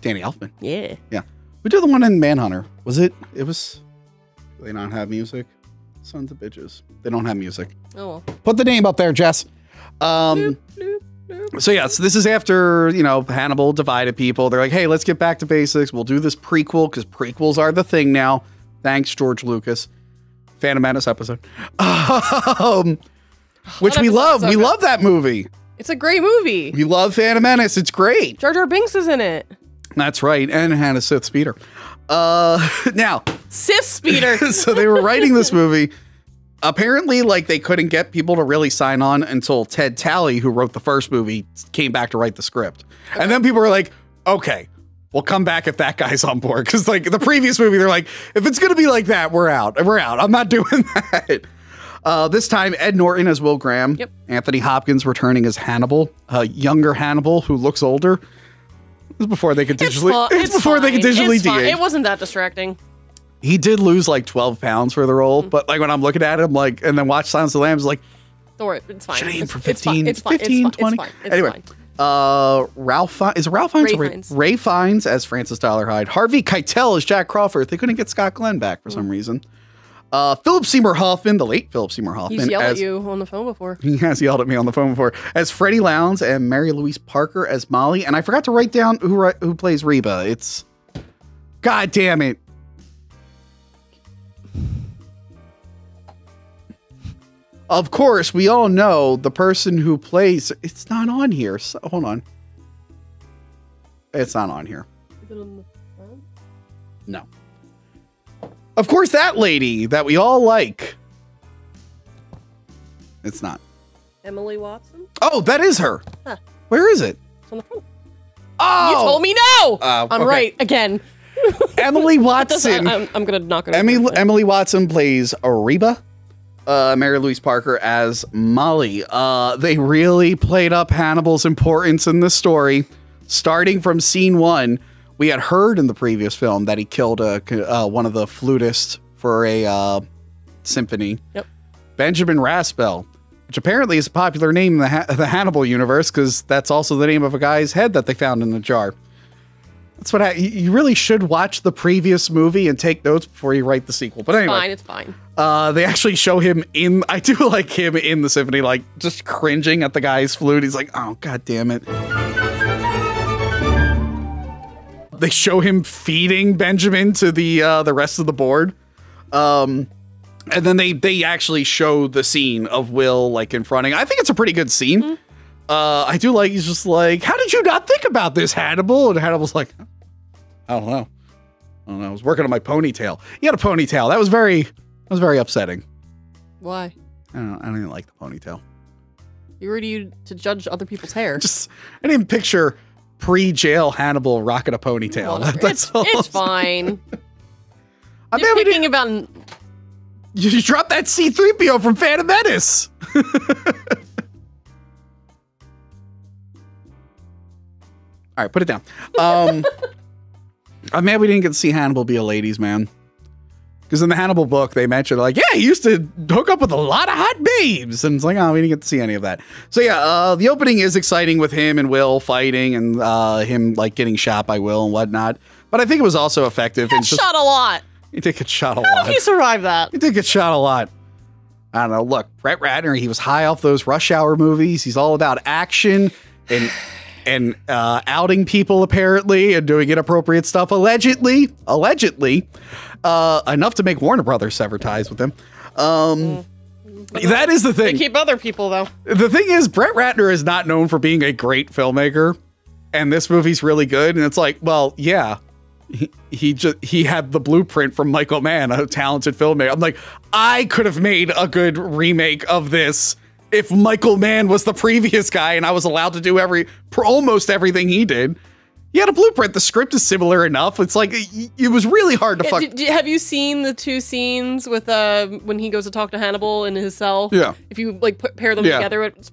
Danny Elfman. Yeah. Yeah. Who did the one in Manhunter? Was it? It was. Do they not have music? Sons of bitches. They don't have music. Oh well. Put the name up there, Jess. Um, So yeah, so this is after you know Hannibal divided people. They're like, hey, let's get back to basics. We'll do this prequel because prequels are the thing now. Thanks, George Lucas. Phantom Menace episode, [laughs] um, which we love. so we good. love that movie. It's a great movie. We love Phantom Menace. It's great. Jar Jar Binks is in it. That's right, and Hannah Sith Speeder. Uh, [laughs] now, Sis Speeder. [laughs] so they were writing this movie. Apparently, like they couldn't get people to really sign on until Ted Tally, who wrote the first movie, came back to write the script. And then people were like, "Okay, we'll come back if that guy's on board." Because like the previous movie, they're like, "If it's gonna be like that, we're out. We're out. I'm not [laughs] doing that." Uh, this time, Ed Norton as Will Graham. Yep. Anthony Hopkins returning as Hannibal, a younger Hannibal who looks older. This before they could It's, digitally. fu- It's, before they could digitally It's de-age. It wasn't that distracting. He did lose like 12 pounds for the role, Mm. but like when I'm looking at him, like, and then watch Silence of the Lambs, like, worry, it's fine. should I aim It's- for it's fine. 15, It's fine. 15, it's 20? Fine. It's anyway, fine. uh, Ralph Fiennes, is Ralph Fiennes Ray, Fiennes. Ray Fiennes as Francis Dolarhyde? Harvey Keitel as Jack Crawford. They couldn't get Scott Glenn back for Mm. some reason. Uh, Philip Seymour Hoffman, the late Philip Seymour Hoffman, He's yelled as, at you on the phone before. He has yelled at me on the phone before as Freddy Lounds and Mary Louise Parker as Molly. And I forgot to write down who who plays Reba. It's God damn it. Of course, we all know the person who plays. It's not on here. So, hold on. It's not on here. No. Of course, that lady that we all like. It's not. Emily Watson. Oh, that is her. Huh. Where is it? It's on the phone. Oh, You told me no. Oh, I'm okay. right again. Emily [laughs] Watson. I'm, I'm gonna knock it. Emily, Emily Watson plays Ariba. Uh, Mary Louise Parker as Molly. Uh, they really played up Hannibal's importance in this story. Starting from scene one, we had heard in the previous film that he killed a, uh, one of the flutists for a uh, symphony. Yep. Benjamin Raspail, which apparently is a popular name in the, ha- the Hannibal universe because that's also the name of a guy's head that they found in the jar. That's what I, you really should watch the previous movie and take notes before you write the sequel. But anyway, Fine, it's fine. uh, they actually show him in. I do [laughs] like him in the symphony, like just cringing at the guy's flute. He's like, "Oh god damn it!" They show him feeding Benjamin to the uh, the rest of the board, um, and then they they actually show the scene of Will like confronting. I think it's a pretty good scene. Uh, I do like. He's just like, "How did you not think about this, Hannibal?" And Hannibal's like, "I don't know." I don't know. I was working on my ponytail. He had a ponytail. That was very, that was very upsetting. Why? I don't, Know, I don't even like the ponytail. You were you to judge other people's hair. [laughs] Just, I didn't picture pre-jail Hannibal rocking a ponytail. Whatever. [laughs] That's it's, all. it's fine. [laughs] I mean, Thinking about you you dropped that C-3PO from Phantom Menace. All right, put it down. Um, [laughs] I'm mad we didn't get to see Hannibal be a ladies' man. Because in the Hannibal book, they mentioned like, yeah, he used to hook up with a lot of hot babes, and it's like, oh, we didn't get to see any of that. So yeah, uh, the opening is exciting with him and Will fighting, and uh, him like getting shot by Will and whatnot. But I think it was also effective. and just, shot a lot. he did get shot a How lot. did he survive that? He did get shot a lot. I don't know. Look, Brett Ratner, he was high off those rush hour movies. He's all about action and and uh, outing people apparently and doing inappropriate stuff allegedly. Allegedly, uh, enough to make Warner Brothers sever ties with him. Um, that is the They thing. keep other people though. The thing is, Brett Ratner is not known for being a great filmmaker, and this movie's really good. And it's like, well, yeah, he, he just he had the blueprint from Michael Mann, a talented filmmaker. I'm like, I could have made a good remake of this if Michael Mann was the previous guy, and I was allowed to do every almost everything he did. He had a blueprint. The script is similar enough. It's like it, it was really hard to Yeah, fuck. d- d- have you seen the two scenes with uh when he goes to talk to Hannibal in his cell? Yeah. If you like put, pair them Yeah. together, it's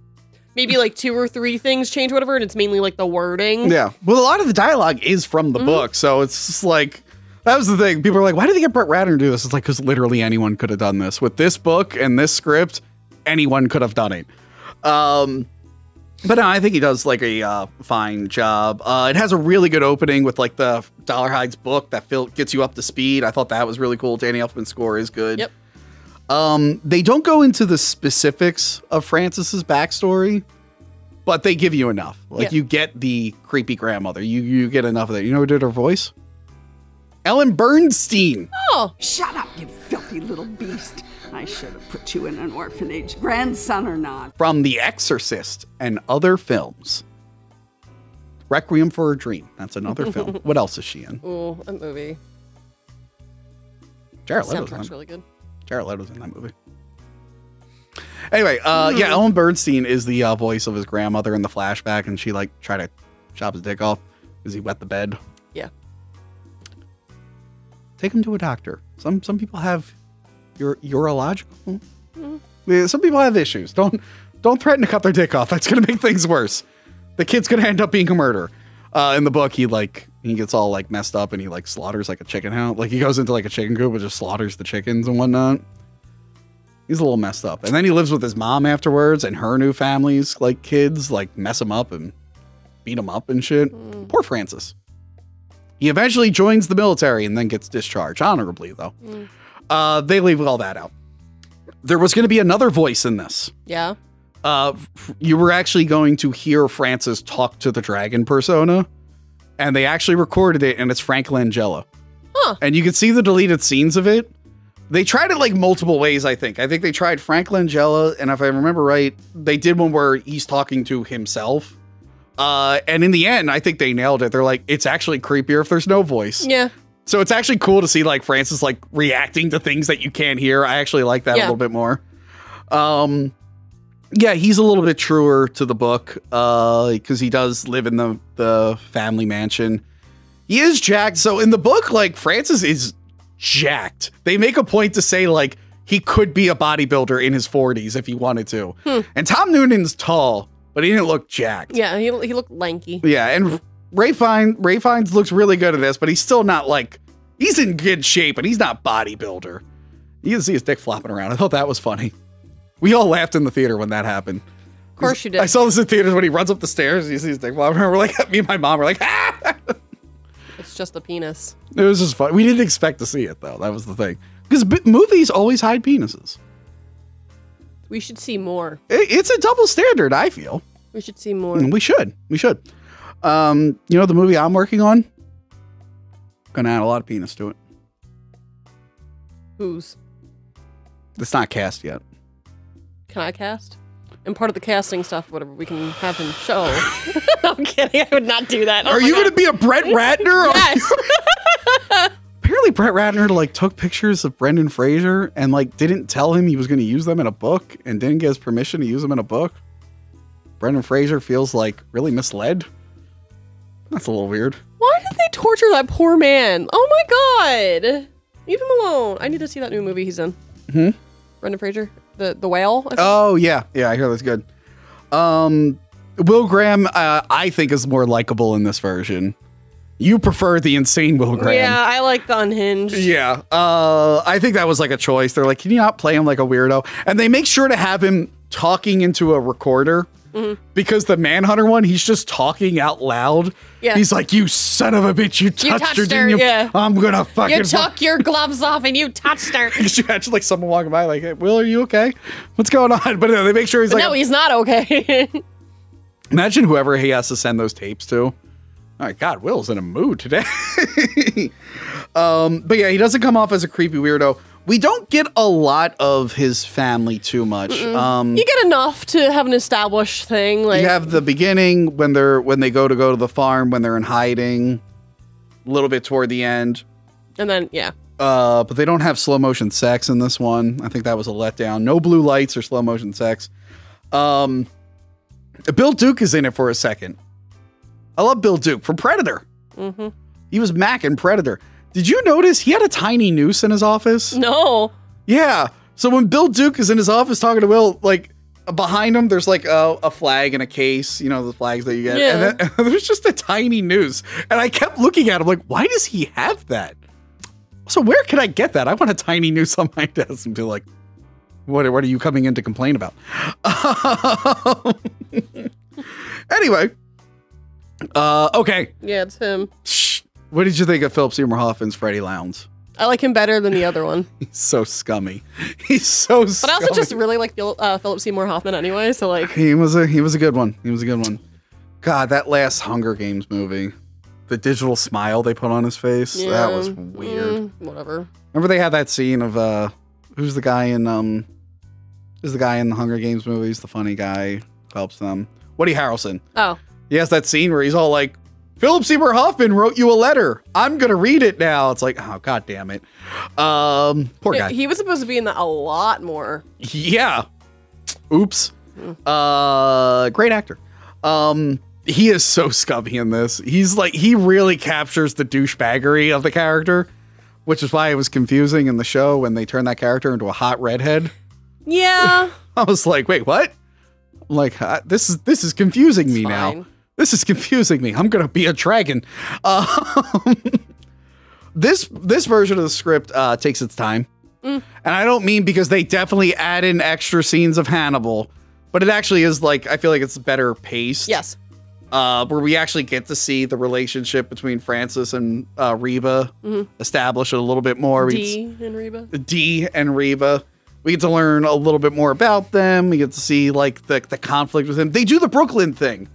maybe like two or three things change, whatever, and it's mainly like the wording. Yeah. Well, a lot of the dialogue is from the book, so it's just like that was the thing. People are like, "Why did they get Brett Ratner to do this?" It's like because literally anyone could have done this with this book and this script. Anyone could have done it. Um, but no, I think he does like a uh, fine job. Uh, it has a really good opening with like the Dolarhyde's book that feel, gets you up to speed. I thought that was really cool. Danny Elfman's score is good. Yep. Um, they don't go into the specifics of Francis's backstory. but they give you enough. Like Yeah. you get the creepy grandmother. You you get enough of that. You know who did her voice? Ellen Burstyn. Oh, Shut up, you filthy little beast. I should have put you in an orphanage, grandson or not. from The Exorcist and other films. Requiem for a Dream. That's another film. [laughs] What else is she in? Oh, a movie. Jared Leto's Soundtrack's in, really good. Jared Leto's in that movie. Anyway, uh, yeah, Ellen Burstyn is the uh, voice of his grandmother in the flashback, and she like tried to chop his dick off because he wet the bed. Yeah. Take him to a doctor. Some some people have ur- urological. Mm-hmm. Mm-hmm. Yeah, Some people have issues. Don't don't threaten to cut their dick off. That's gonna make things worse. The kid's gonna end up being a murderer. Uh, in the book, he like he gets all like messed up and he like slaughters like a chicken house. Like he goes into like a chicken coop and just slaughters the chickens and whatnot. He's a little messed up. And then he lives with his mom afterwards, and her new family's like kids like mess him up and beat him up and shit. Mm. Poor Francis. He eventually joins the military and then gets discharged honorably, though. Mm. Uh, they leave all that out. There was going to be another voice in this. Yeah. Uh, you were actually going to hear Francis talk to the dragon persona, and they actually recorded it, and it's Frank Langella. Huh. And you can see the deleted scenes of it. They tried it like multiple ways, I think. I think they tried Frank Langella, and if I remember right, they did one where he's talking to himself. Uh, and in the end, I think they nailed it. They're like, it's actually creepier if there's no voice. Yeah. So it's actually cool to see like Francis like reacting to things that you can't hear. I actually like that a little bit more. Um yeah, he's a little bit truer to the book uh because he does live in the the family mansion. He is jacked. So in the book like Francis is jacked. They make a point to say like he could be a bodybuilder in his 40s if he wanted to. And Tom Noonan's tall, but he didn't look jacked. Yeah. He, he looked lanky. Yeah, and Ray Fiennes, Ray Fiennes looks really good at this, but he's still not like he's in good shape, but he's not bodybuilder. You can see his dick flopping around. I thought that was funny. We all laughed in the theater when that happened. Of course you did. I saw this in theaters when he runs up the stairs. You see his dick flopping around. We're like, [laughs] me and my mom were like, ah! It's just the penis. It was just fun. We didn't expect to see it though. That was the thing. Because movies always hide penises. We should see more. It- it's a double standard. I feel. We should see more. We should. We should. Um, you know the movie I'm working on? Gonna add a lot of penis to it. Who's? It's not cast yet. Can I cast? And part of the casting stuff, whatever we can have him show. [laughs] I'm kidding. I would not do that. Oh Are you going to be a Brett Ratner? [laughs] Yes. [laughs] Apparently, Brett Ratner like took pictures of Brendan Fraser and like didn't tell him he was going to use them in a book and didn't get his permission to use them in a book. Brendan Fraser feels like really misled. That's a little weird. Why did they torture that poor man? Oh my god. Leave him alone. I need to see that new movie he's in. Hmm? Brendan Fraser, the the whale. Oh yeah, yeah, I hear that's good. Um, Will Graham, uh, I think is more likable in this version. You prefer the insane Will Graham. yeah, I like the unhinged. Yeah. Uh, I think that was like a choice. They're like, can you not play him like a weirdo? And they make sure to have him talking into a recorder Mm-hmm. because the Manhunter one, he's just talking out loud. Yeah. He's like, you son of a bitch, you touched, her, touched her, didn't you? yeah. I'm gonna fucking. You took your gloves off and you touched her. [laughs] Could you imagine like someone walking by, like, hey, Will, are you okay? What's going on? [laughs] But no, they make sure he's like, no, he's not okay. [laughs] Imagine whoever he has to send those tapes to. All right, God, Will's in a mood today. um, but yeah, he doesn't come off as a creepy weirdo. We don't get a lot of his family too much. Um, you get enough to have an established thing. Like you have the beginning when they're when they go to go to the farm when they're in hiding, a little bit toward the end. and then yeah. Uh, but they don't have slow motion sex in this one. I think that was a letdown. No blue lights or slow motion sex. Um, Bill Duke is in it for a second. I love Bill Duke from Predator. Mm-hmm. He was Mac in Predator. Did you notice he had a tiny noose in his office? No. Yeah. So when Bill Duke is in his office talking to Will, like behind him, there's like a, a flag and a case, you know, the flags that you get. Yeah. And, then, and [laughs] there's just a tiny noose. And I kept looking at him like, why does he have that? So where can I get that? I want a tiny noose on my [laughs] desk and be like, what, what are you coming in to complain about? [laughs] anyway. Uh, okay. Yeah, it's him. What did you think of Philip Seymour Hoffman's Freddy Lounds? I like him better than the other one. [laughs] He's so scummy. [laughs] He's so But. I also just really like uh, Philip Seymour Hoffman anyway. So like, he was a he was a good one. He was a good one. God, that last Hunger Games movie, the digital smile they put on his face, that was weird. mm, whatever. Remember they had that scene of uh who's the guy in um who's the guy in the Hunger Games movies, the funny guy who helps them. Woody Harrelson. Oh, He has that scene where he's all like, Philip Seymour Hoffman wrote you a letter. I'm gonna read it now. It's like, oh god damn it. Um poor guy. he was supposed to be in that a lot more. Yeah. Oops. Uh great actor. Um he is so scummy in this. He's like he really captures the douchebaggery of the character, which is why it was confusing in the show when they turned that character into a hot redhead. Yeah, [laughs] I was like, "Wait, what?" I'm like, "This is this is confusing me now. This is confusing me. I'm gonna be a dragon." Um, [laughs] this this version of the script uh, takes its time, Mm. and I don't mean because they definitely add in extra scenes of Hannibal, but it actually is like I feel like it's better paced. yes, uh, where we actually get to see the relationship between Francis and uh, Reba establish it a little bit more. We get to. D and Reba. D and Reba. We get to learn a little bit more about them. We get to see like the, the conflict with him. They do the Brooklyn thing.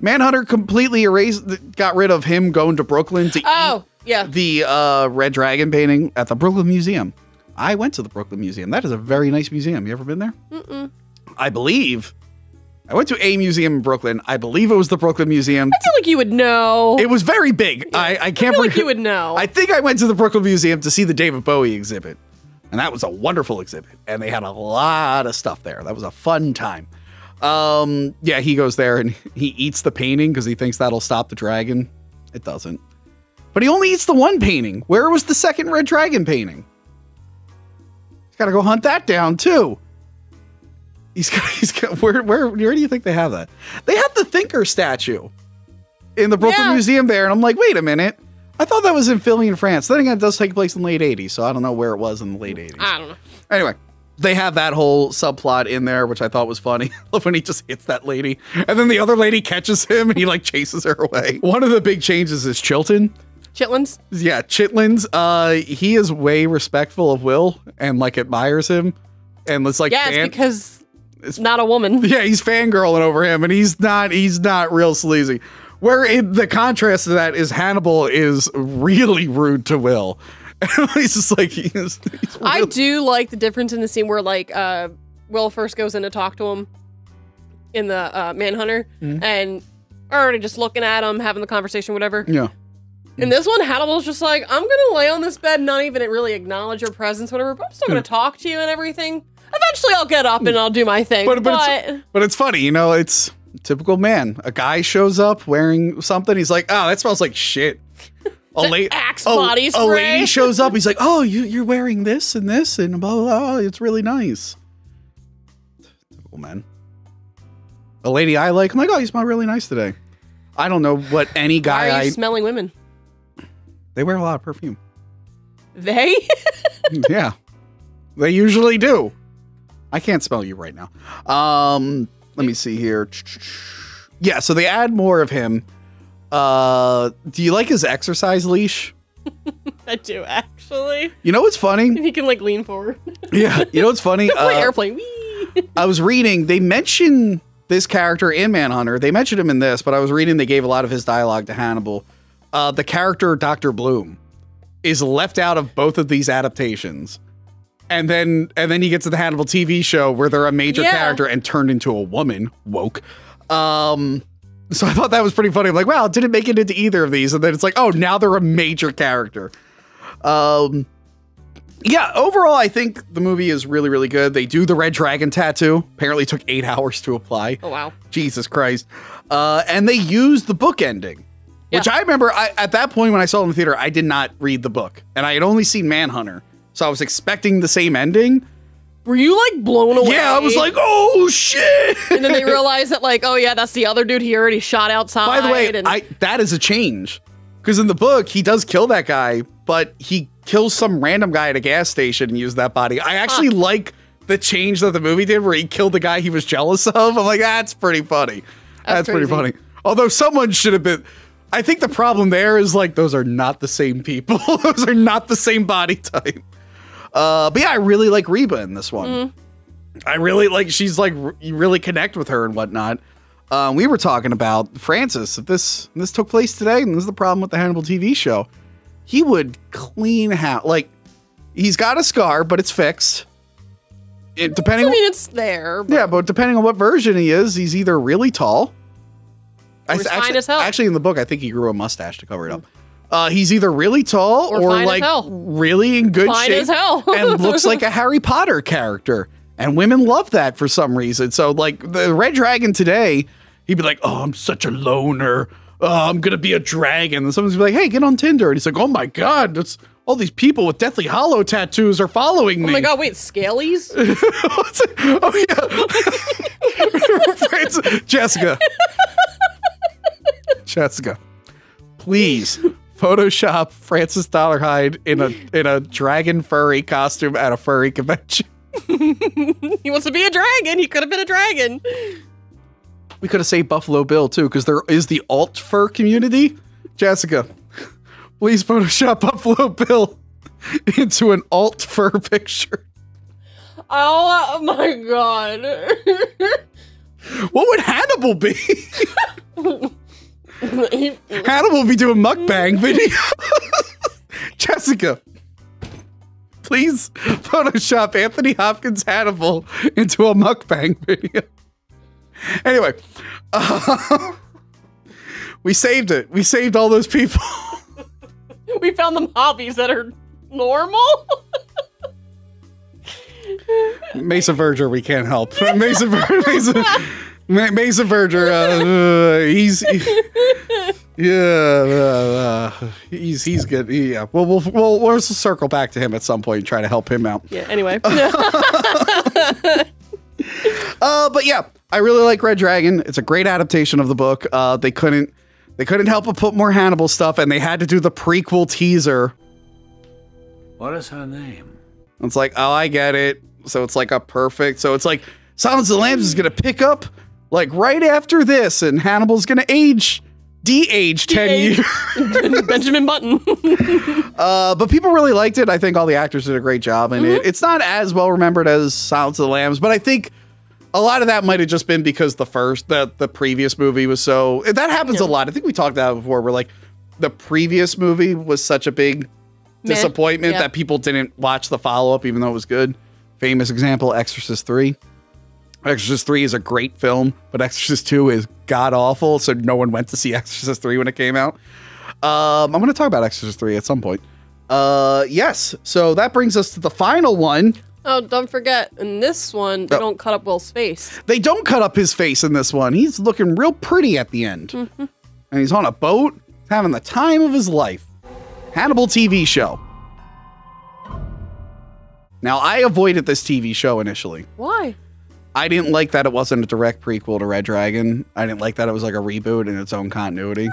Manhunter completely erased, got rid of him going to Brooklyn to Oh, yeah. eat the uh, Red Dragon painting at the Brooklyn Museum. I went to the Brooklyn Museum. That is a very nice museum. You ever been there? Mm-mm. I believe. I went to a museum in Brooklyn. I believe it was the Brooklyn Museum. I feel like you would know. It was very big. I, I can't I feel like believe- you would know. I think I went to the Brooklyn Museum to see the David Bowie exhibit. And that was a wonderful exhibit. And they had a lot of stuff there. That was a fun time. Um, yeah, he goes there and [laughs] he eats the painting because he thinks that'll stop the dragon. It doesn't. But he only eats the one painting. Where was the second red dragon painting? He's got to go hunt that down too. He's [laughs] got, he's got, where, where, where do you think they have that? They have the thinker statue in the Brooklyn Yeah. Museum there. And I'm like, wait a minute. I thought that was in Philly in France. Then again, it does take place in the late 80s. So I don't know where it was in the late 80s. I don't know. Anyway, they have that whole subplot in there, which I thought was funny. [laughs] when he just hits that lady, and then the other lady catches him, and he like chases her away. One of the big changes is Chilton. Chitlins. Yeah, Chitlins. Uh, he is way respectful of Will and like admires him, and it's like Yes, fan- because it's not a woman. [laughs] yeah, he's fangirling over him, and he's not. He's not real sleazy. Where it, the contrast to that is Hannibal is really rude to Will. [laughs] he's just like he's. he's I do like the difference in the scene where like uh Will first goes in to talk to him in the uh, Manhunter Mm-hmm. and already just looking at him, having the conversation, whatever. Yeah. In this one, Hannibal's just like, I'm gonna lay on this bed, not even really acknowledge your presence, whatever, but I'm still gonna talk to you and everything. Eventually I'll get up and I'll do my thing. But, But, but, it's, but it's funny, you know, it's typical man. A guy shows up wearing something. He's like, oh, that smells like shit. [laughs] A, an la- Axe a- body a lady [laughs] shows up. He's like, oh, you, you're wearing this and this and blah, blah, blah. It's really nice. Typical man. A lady I like, I'm like, oh, you smell really nice today. I don't know what any Why guy are you I. smelling women? they wear a lot of perfume. They? [laughs] yeah. They usually do. I can't smell you right now. Um, let me see here. Yeah, so they add more of him. Uh, do you like his exercise leash? [laughs] I do actually. You know what's funny? He can like lean forward. [laughs] Yeah, you know what's funny? [laughs] Uh, airplane. Whee! I was reading, they mention this character in Manhunter. They mentioned him in this, but I was reading they gave a lot of his dialogue to Hannibal. Uh, the character Dr. Bloom is left out of both of these adaptations. And then and then you get to the Hannibal TV show where they're a major Yeah. character and turned into a woman, woke. Um so I thought that was pretty funny. I'm like, wow, didn't make it into either of these. And then it's like, oh, now they're a major character. Um yeah, overall, I think the movie is really, really good. They do the red dragon tattoo. Apparently, took eight [laughs] hours to apply. Oh wow. Jesus Christ! Uh, and they use the book ending, which I remember. I, at that point, when I saw it in the theater, I did not read the book, and I had only seen Manhunter, so I was expecting the same ending. Were you like blown away? Yeah, I was like, oh shit! and then they realized that like, oh yeah, that's the other dude he already shot outside. By the way, and I that is a change because in the book he does kill that guy, but he kills some random guy at a gas station and uses that body. I actually like the change that the movie did where he killed the guy he was jealous [laughs] of. I'm like, that's pretty funny. That's, That's pretty funny. Although someone should have been. I think the problem there is like those are not the same people. [laughs] those are not the same body type. Uh, but yeah, I really like Reba in this one. I really like she's like you really connect with her and whatnot. Um, we were talking about Francis. If this this took place today, and this is the problem with the Hannibal TV show, he would clean out like he's got a scar, but it's fixed. It, depending, I mean, it's there. But yeah, but depending on what version he is, he's either really tall. I actually, as hell. actually, in the book, I think he grew a mustache to cover it up. Uh, he's either really tall Or or, like really in good Fine shape [laughs] and looks like a [laughs] Harry Potter character. And women love that for some reason. So, like the Red Dragon today, he'd be like, "Oh, I'm such a loner. Oh, I'm gonna be a dragon." And someone's be like, "Hey, get on Tinder." And he's like, "Oh my god, that's all these people with Deathly Hallow tattoos are following me." Oh my god, wait, scalies? [laughs] Oh yeah, Jessica. Jessica, please Photoshop Francis Dolarhyde in a in a dragon furry costume at a furry convention. [laughs] he wants to be a dragon. He could have been a dragon. We could have saved Buffalo Bill too, because there is the alt fur community. Jessica, please Photoshop [laughs] Buffalo Bill into an alt fur picture. Oh my god. What would Hannibal be? [laughs] [laughs] Hannibal would be doing mukbang video. [laughs] Jessica, please Photoshop Anthony Hopkins Hannibal into a mukbang video. Anyway, uh, [laughs] we saved it. We saved all those people. we found them hobbies that are normal. Mason Verger, we can't help. Mason Verger, Mesa, Ma- Mason Verger, uh, uh, he's yeah, uh, uh, he's he's good. Yeah, well, we'll we'll we'll circle back to him at some point and try to help him out. yeah, anyway. [laughs] [laughs] Uh, but yeah, I really like Red Dragon. It's a great adaptation of the book. Uh, they couldn't they couldn't help but put more Hannibal stuff, and they had to do the prequel teaser. What is her name? It's like, oh, I get it. So it's like a perfect. So it's like Silence of the Lambs is gonna pick up like right after this, and Hannibal's gonna age, de-age ten years. [laughs] Benjamin Button. [laughs] Uh, but people really liked it. I think all the actors did a great job in it. It's not as well remembered as Silence of the Lambs, but I think a lot of that might have just been because the first, the the previous movie was so. That happens a lot. I think we talked about it before. Where like the previous movie was such a big Meh. disappointment Yeah. that people didn't watch the follow up, even though it was good. Famous example: Exorcist Three. Exorcist 3 is a great film, but Exorcist 2 is god awful, so no one went to see [laughs] Exorcist 3 when it came out. Um, I'm going to talk about Exorcist 3 at some point. Uh, yes, so that brings us to the final one. oh, don't forget, in this one, they Oh. don't cut up Will's face. They don't cut up his face in this one. He's looking real pretty at the end. And he's on a boat, having the time of his life. Hannibal TV show. Now, I avoided this TV show initially. Why? I didn't like that it wasn't a direct prequel to Red Dragon. I didn't like that it was like a reboot in its own continuity.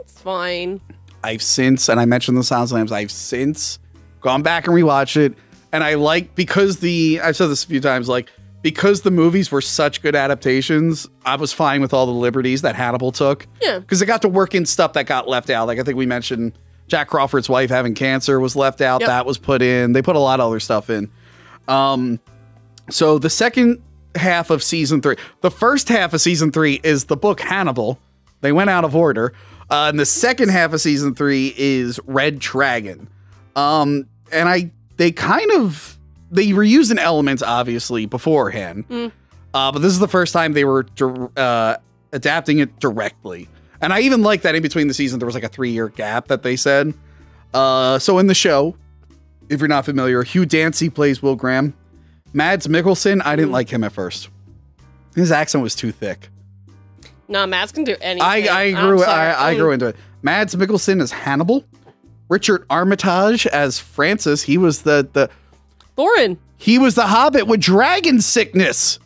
It's fine. I've since, and I mentioned the Silence of Lambs, I've since gone back and rewatched it. And I like, because the, I've said this a few times, like, because the movies were such good adaptations, I was fine with all the liberties that Hannibal took. Yeah. Because it got to work in stuff that got left out. Like, I think we mentioned Jack Crawford's wife having cancer was left out. Yep. That was put in. They put a lot of other stuff in. Um, so the second half of season three, the first half of season three is the book Hannibal. They went out of order. Uh, and the second half of season three is Red Dragon. Um, and I, they kind of, they were using elements obviously beforehand. Uh, but this is the first time they were uh, adapting it directly. And I even like that in between the seasons, there was like a three year gap that they said. Uh, so in the show, if you're not familiar, Hugh Dancy plays Will Graham. Mads Mikkelsen, I didn't like him at first. His accent was too thick. No, Mads can do anything. I, I grew. I, I grew into it. Mads Mikkelsen as Hannibal. Richard Armitage as Francis. He was the the Thorin. he was the Hobbit with dragon sickness,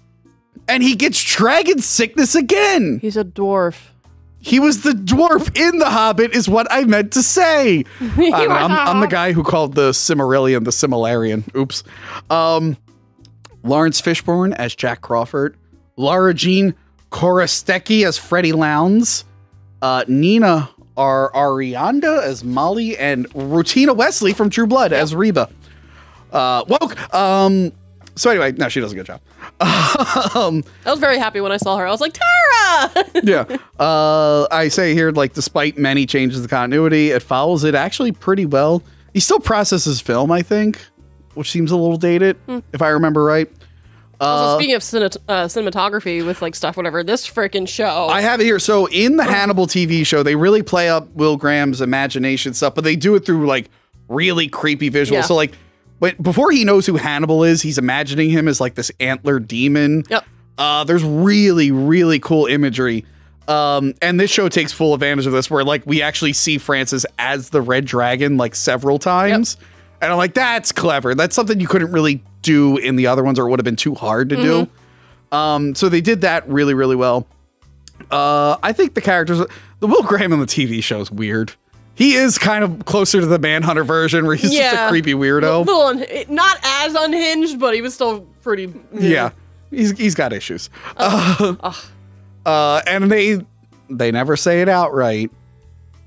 and he gets dragon sickness again. He's a dwarf. He was the dwarf in the Hobbit, is what I meant to say. [laughs] I don't know, I'm, I'm the [laughs] guy who called the Cimmerillion the Similarian. Oops. Um, Lawrence Fishburne as Jack Crawford. Laura Jean Chorostecki as Freddy Lounds. Uh, Nina are Arianda as Molly and Rutina Wesley from True Blood as Reba. Uh, woke. Um, so anyway, no, she does a good job. [laughs] um, I was very happy when I saw her. I was like, Tara! [laughs] yeah. Uh, I say here, like, despite many changes to continuity, it follows it actually pretty well. He still processes film, I think, which seems a little dated, if I remember right. also, speaking of cine- uh, cinematography with like stuff, whatever, this freaking show. I have it here. So in the Hannibal TV show, they really play up Will Graham's imagination stuff, but they do it through like really creepy visuals. Yeah. So like, but before he knows who Hannibal is, he's imagining him as like this antler demon. Yep. Uh, there's really really cool imagery. Um, and this show takes full advantage of this, where like we actually see Francis as the Red Dragon like several times, and I'm like, that's clever. That's something you couldn't really do in the other ones, or it would have been too hard to do. Um, so they did that really really well. Uh, I think the characters, the Will Graham in the TV show is weird. He is kind of closer to the Manhunter version, where he's just a creepy weirdo. little not as unhinged, but he was still pretty. yeah, he's he's got issues. [laughs] Uh, uh, and they they never say it outright,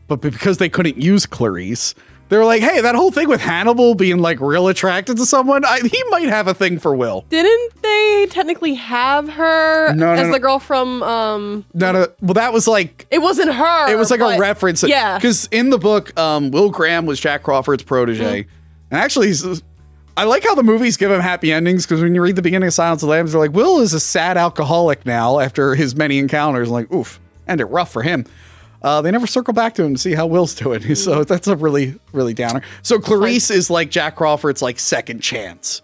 but because they couldn't use Clarice, they were like, "Hey, that whole thing with Hannibal being like real attracted to someone, I, he might have a thing for Will." Didn't they technically have her No, no, as no. the girl from? um No, no, well, that was like It wasn't her. it was like a reference. Yeah. Because in the book, um, Will Graham was Jack Crawford's protege. Mm-hmm. And actually, I like how the movies give him happy endings because when you read the beginning of Silence of the Lambs, they're like, Will is a sad alcoholic now after his many encounters. like, oof, ended rough for him. Uh, they never circle back to him to see how Will's doing. [laughs] So that's a really, really downer. So Clarice is like Jack Crawford's like second chance.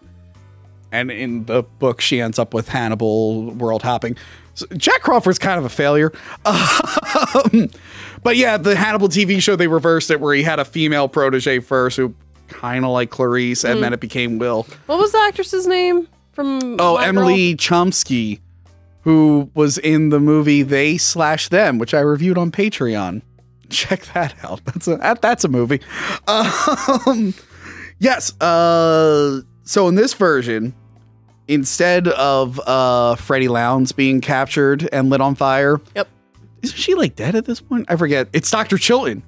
And in the book, she ends up with Hannibal world hopping. So Jack Crawford's kind of a failure. [laughs] Um, but yeah, the Hannibal TV show, they reversed it where he had a female protege first who kind of like Clarice, and then it became Will. What was the actress's name from? Oh, Girl? Emily Chlumsky, who was in the movie They Slash Them, which I reviewed on Patreon. [laughs] Check that out. That's a that, that's a movie. [laughs] Um, yes. Uh, so in this version, instead of uh, Freddy Lounds being captured and lit on fire, Yep. isn't she like dead at this point? I forget. It's Dr. Chilton.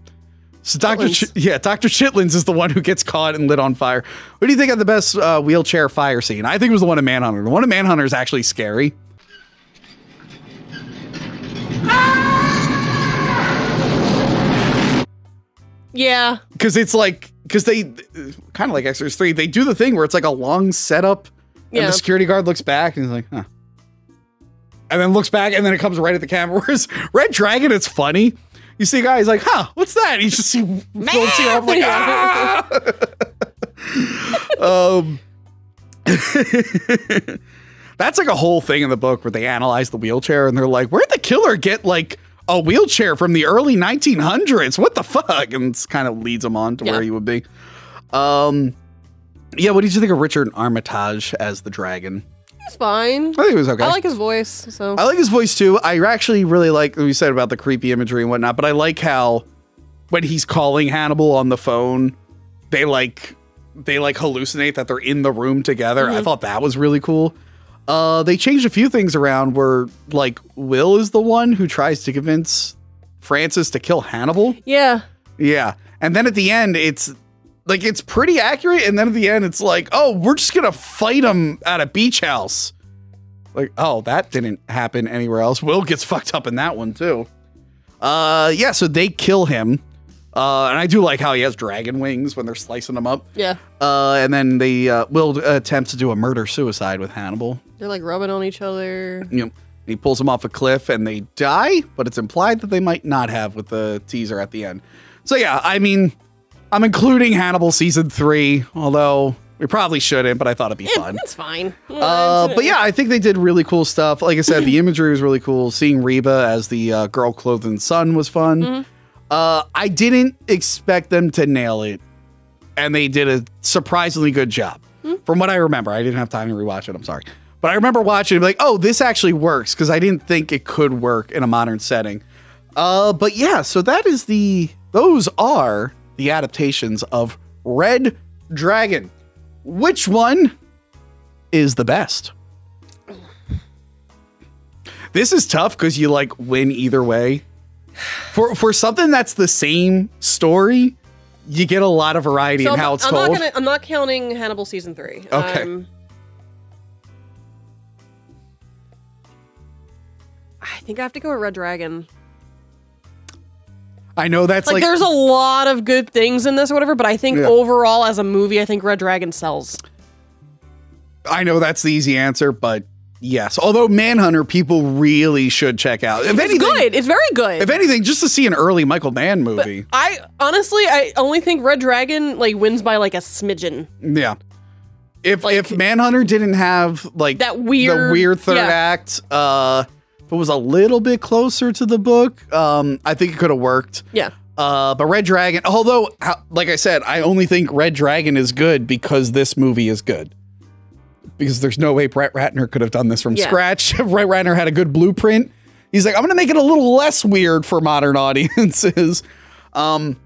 So Dr. Ch- Chitlins. yeah, Dr. Chitlins is the one who gets caught and lit on fire. What do you think of the best uh, wheelchair fire scene? I think it was the one in Manhunter. The one in Manhunter is actually scary. Yeah. because it's like because they kind of like Exorcist three. They do the thing where it's like a long setup, and Yeah. the security guard looks back and he's like, huh. And then looks back, and then it comes right at the camera. [laughs] Whereas Red Dragon, it's funny. You see a guy, he's like, huh, what's that? And you just see Seymour Hoffman, like, ah! [laughs] um, [laughs] that's like a whole thing in the book where they analyze the wheelchair and they're like, where'd the killer get like a wheelchair from the early 1900s? What the fuck? And it's kind of leads them on to Yeah. where he would be. Um, yeah, what did you think of Richard Armitage as the dragon? He's fine. I think it was okay. I like his voice. So I like his voice too. I actually really like what you said about the creepy imagery and whatnot, but I like how when he's calling Hannibal on the phone, they like they like hallucinate that they're in the room together. I thought that was really cool. Uh, they changed a few things around where like Will is the one who tries to convince Francis to kill Hannibal. yeah. Yeah. And then at the end, it's like it's pretty accurate. And then at the end, it's like, oh, we're just gonna fight him at a beach house. Like, oh, that didn't happen anywhere else. Will gets fucked up in that one too. Uh yeah, so they kill him. Uh, and I do like how he has dragon wings when they're slicing him up. Yeah. Uh, and then they uh, Will attempt to do a murder suicide with Hannibal. They're like rubbing on each other. Know, he pulls them off a cliff and they die, but it's implied that they might not have with the teaser at the end. So yeah, I mean, I'm including Hannibal season three, although we probably shouldn't, but I thought it'd be Eh, fun. It's fine. Uh, but yeah, I think they did really cool stuff. Like I said, the [clears throat] imagery was really cool. Seeing Reba as the uh, girl clothed in sun was fun. Uh, I didn't expect them to nail it, and they did a surprisingly good job. From what I remember, I didn't have time to rewatch it. I'm sorry, but I remember watching it and be like, "Oh, this actually works," because I didn't think it could work in a modern setting. Uh, but yeah, so that is the those are the adaptations of Red Dragon. Which one is the best? This is tough because you like win either way. For for something that's the same story, you get a lot of variety So in I'm, how it's I'm told. not gonna. I'm not counting Hannibal season three. Okay. Um, I think I have to go with Red Dragon. I know that's Like, like, there's a lot of good things in this or whatever, but I think Yeah. overall as a movie, I think Red Dragon sells. I know that's the easy answer, but yes. Although Manhunter, people really should check out. If It's anything, good. It's very good. if anything, just to see an early Michael Mann movie. I honestly, I only think Red Dragon like wins by like a smidgen. yeah. If Like- if Manhunter didn't have like That the weird- weird third yeah. act, uh, if it was a little bit closer to the book, um, I think it could have worked. Yeah. Uh, but Red Dragon, although, like I said, I only think Red Dragon is good because this movie is good. Because there's no way Brett Ratner could have done this from Yeah. scratch. [laughs] Brett Ratner had a good blueprint. He's like, I'm going to make it a little less weird for modern [laughs] audiences. Um,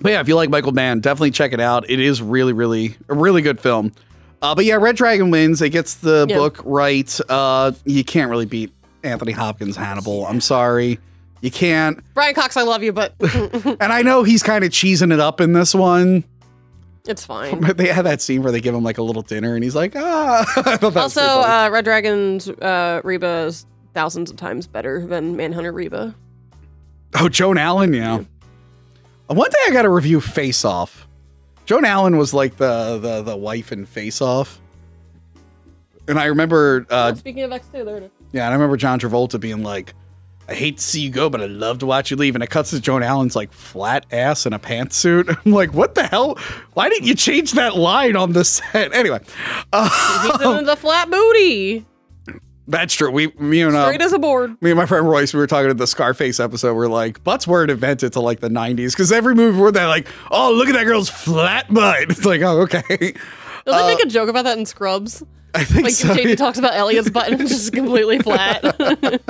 but yeah, if you like Michael Mann, definitely check it out. It is really, really, a really good film. Uh, but yeah, Red Dragon wins. It gets the Yeah. book right. Uh, you can't really beat Anthony Hopkins' Hannibal. I'm sorry. You can't. Brian Cox, I love you, but [laughs] And I know he's kind of cheesing it up in this one. It's fine. But [laughs] they had that scene where they give him like a little dinner and he's like, ah. [laughs] Also, uh, Red Dragon's uh, Reba is thousands of times better than Manhunter Reba. oh, Joan Allen, yeah. Uh, One day I got to review Face Off. Joan Allen was like the the the wife in Face Off. And I remember, uh, Speaking of X2, there it is. yeah, and I remember John Travolta being like, I hate to see you go, but I love to watch you leave. And it cuts to Joan Allen's like flat ass in a pantsuit. [laughs] I'm like, what the hell? Why didn't you change that line on the set? [laughs] Anyway, uh, He's in the flat booty. that's true. We, me and uh, Straight as a board. me and my friend Royce, we were talking to the Scarface episode. We're like, butts weren't invented till like the 90s because every movie where they're like, oh, look at that girl's flat butt. [laughs] It's like, oh, okay. Does they make a joke about that in Scrubs? [laughs] I think Like so. JD talks about Elliot's butt and it's just completely [laughs] flat. [laughs]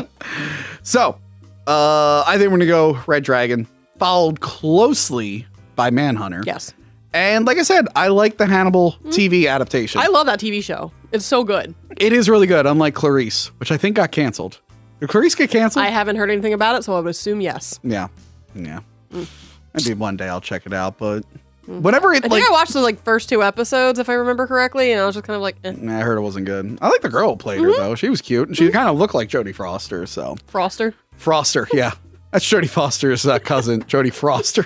So, uh, I think we're gonna go Red Dragon, followed closely by Manhunter. yes. And like I said, I like the Hannibal TV adaptation. I love that TV show. It's so good. it is really good, unlike Clarice, which I think got canceled. Did Clarice get canceled? I haven't heard anything about it, so I would assume yes. yeah, yeah. Maybe one day I'll check it out, but whenever it I like, think I watched the like first two episodes, if I remember correctly, and I was just kind of like, eh, Nah, I heard it wasn't good. I like the girl who played her though. She was cute, and she kind of looked like Jodie Foster. So Froster. Froster, yeah, that's Jodie Foster's uh, cousin, [laughs] Jodie Foster.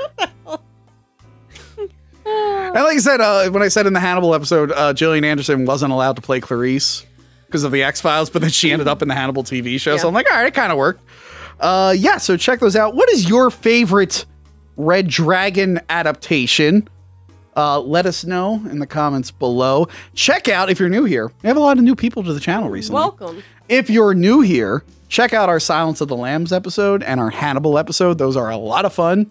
and like I said, uh, when I said in the Hannibal episode, uh, Gillian Anderson wasn't allowed to play Clarice because of the X Files, but then she ended up in the Hannibal TV show. So I'm like, all right, it kind of worked. Uh, yeah, so check those out. What is your favorite Red Dragon adaptation? Uh, let us know in the comments below. Check out if you're new here. We have a lot of new people to the channel recently. Welcome. If you're new here, check out our Silence of the Lambs episode and our Hannibal episode. Those are a lot of fun.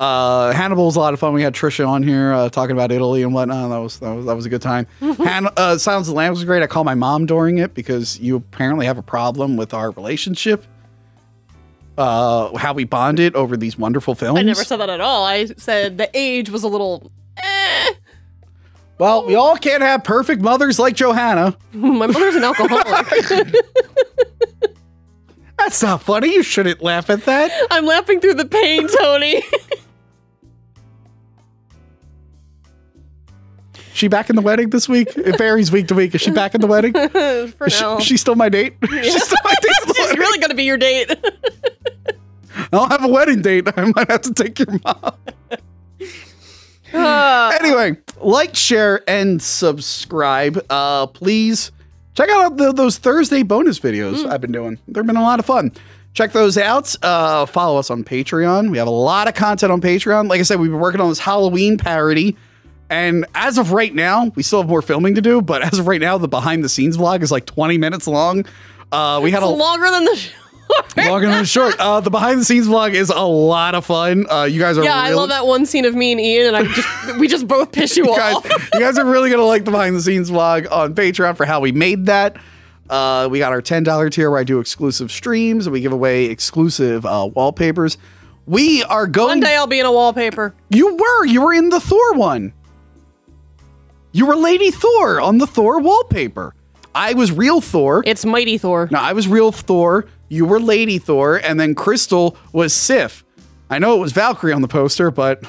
Uh, Hannibal's a lot of fun. We had Trisha on here uh, talking about Italy and whatnot. That was that was, that was a good time. [laughs] Han- uh, Silence of the Lambs was great. I called my mom during it because you apparently have a problem with our relationship. Uh, how we bonded over these wonderful films. I never said that at all. I said the age was a little. Eh. well, we all can't have perfect mothers like Johanna. [laughs] My mother's an alcoholic. [laughs] That's not funny. You shouldn't laugh at that. I'm laughing through the pain, Tony. [laughs] She back in the wedding this week? It varies week to week. Is she back in the wedding? [laughs] For Is she, now. she still my date? She's still my date. [laughs] She's really going to be your date. [laughs] I don't have a wedding date. I might have to take your mom. Uh, Anyway, like, share, and subscribe. Uh, please check out the, those Thursday bonus videos I've been doing. They've been a lot of fun. Check those out. Uh, follow us on Patreon. We have a lot of content on Patreon. Like I said, we've been working on this Halloween parody. And as of right now, we still have more filming to do, but as of right now, the behind the scenes vlog is like 20 minutes long. Uh, we had a longer than the [laughs] show. longer than short. [laughs] Uh, the behind the scenes vlog is a lot of fun. Uh, you guys are Yeah, I love that one scene of me and Ian, and I just [laughs] we just both piss you You guys, off. you guys are really gonna like the behind the scenes vlog on Patreon for how we made that. Uh, we got our ten dollar tier where I do exclusive streams and we give away exclusive uh, wallpapers. We are going. One day I'll be in a wallpaper. You were. You were in the Thor one. You were Lady Thor on the Thor wallpaper. I was real Thor. It's Mighty Thor. no, I was real Thor. you were Lady Thor, and then Crystal was Sif. I know it was Valkyrie on the poster, but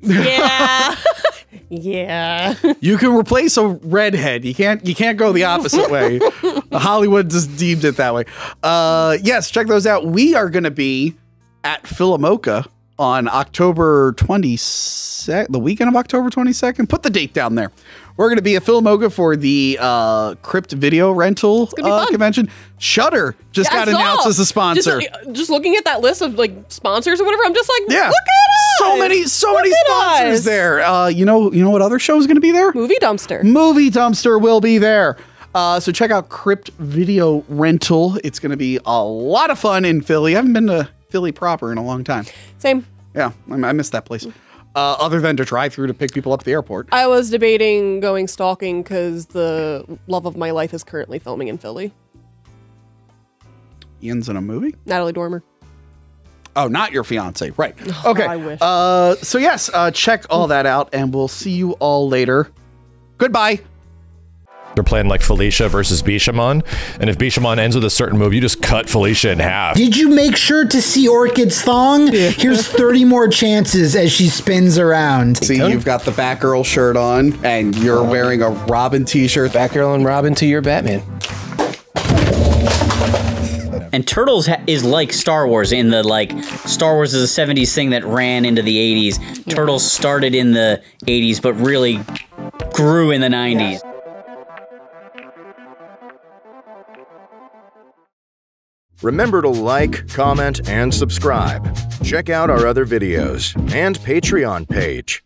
Yeah. [laughs] yeah. you can replace a redhead. You can't you can't go the opposite way. [laughs] Hollywood just deemed it that way. Uh yes, check those out. We are gonna be at PhilaMOCA on October 22nd, the weekend of October 22nd. Put the date down there. We're going to be at PhilaMOCA for the uh, Crypt Video Rental uh, convention. Shutter just I got announced as a sponsor. Just, uh, just looking at that list of like sponsors or whatever, I'm just like, yeah, look at so us. many, so Look many sponsors us. there. Uh, you know, you know what other show is going to be there? Movie dumpster. Movie Dumpster will be there. Uh, so check out Crypt Video Rental. It's going to be a lot of fun in Philly. I haven't been to Philly proper in a long time. Same. Yeah, I, I missed that place. Uh, other than to drive through to pick people up at the airport. I was debating going stalking because the love of my life is currently filming in Philly. Ian's in a movie. Natalie Dormer. Oh, not your fiance, right? [sighs] Okay. I wish. Uh, so yes, uh, check all that out, and we'll see you all later. Goodbye. They're playing like Felicia versus Bishamon, and if Bishamon ends with a certain move, you just cut Felicia in half. Did you make sure to see Orchid's thong? Here's 30 more chances as she spins around. See, you've got the Batgirl shirt on, and you're wearing a Robin T-shirt. Batgirl and Robin to your Batman. And Turtles ha- is like Star Wars in the like Star Wars is a 70s thing that ran into the 80s. Turtles started in the 80s but really grew in the 90s. Remember to like, comment, and subscribe. Check out our other videos and Patreon page.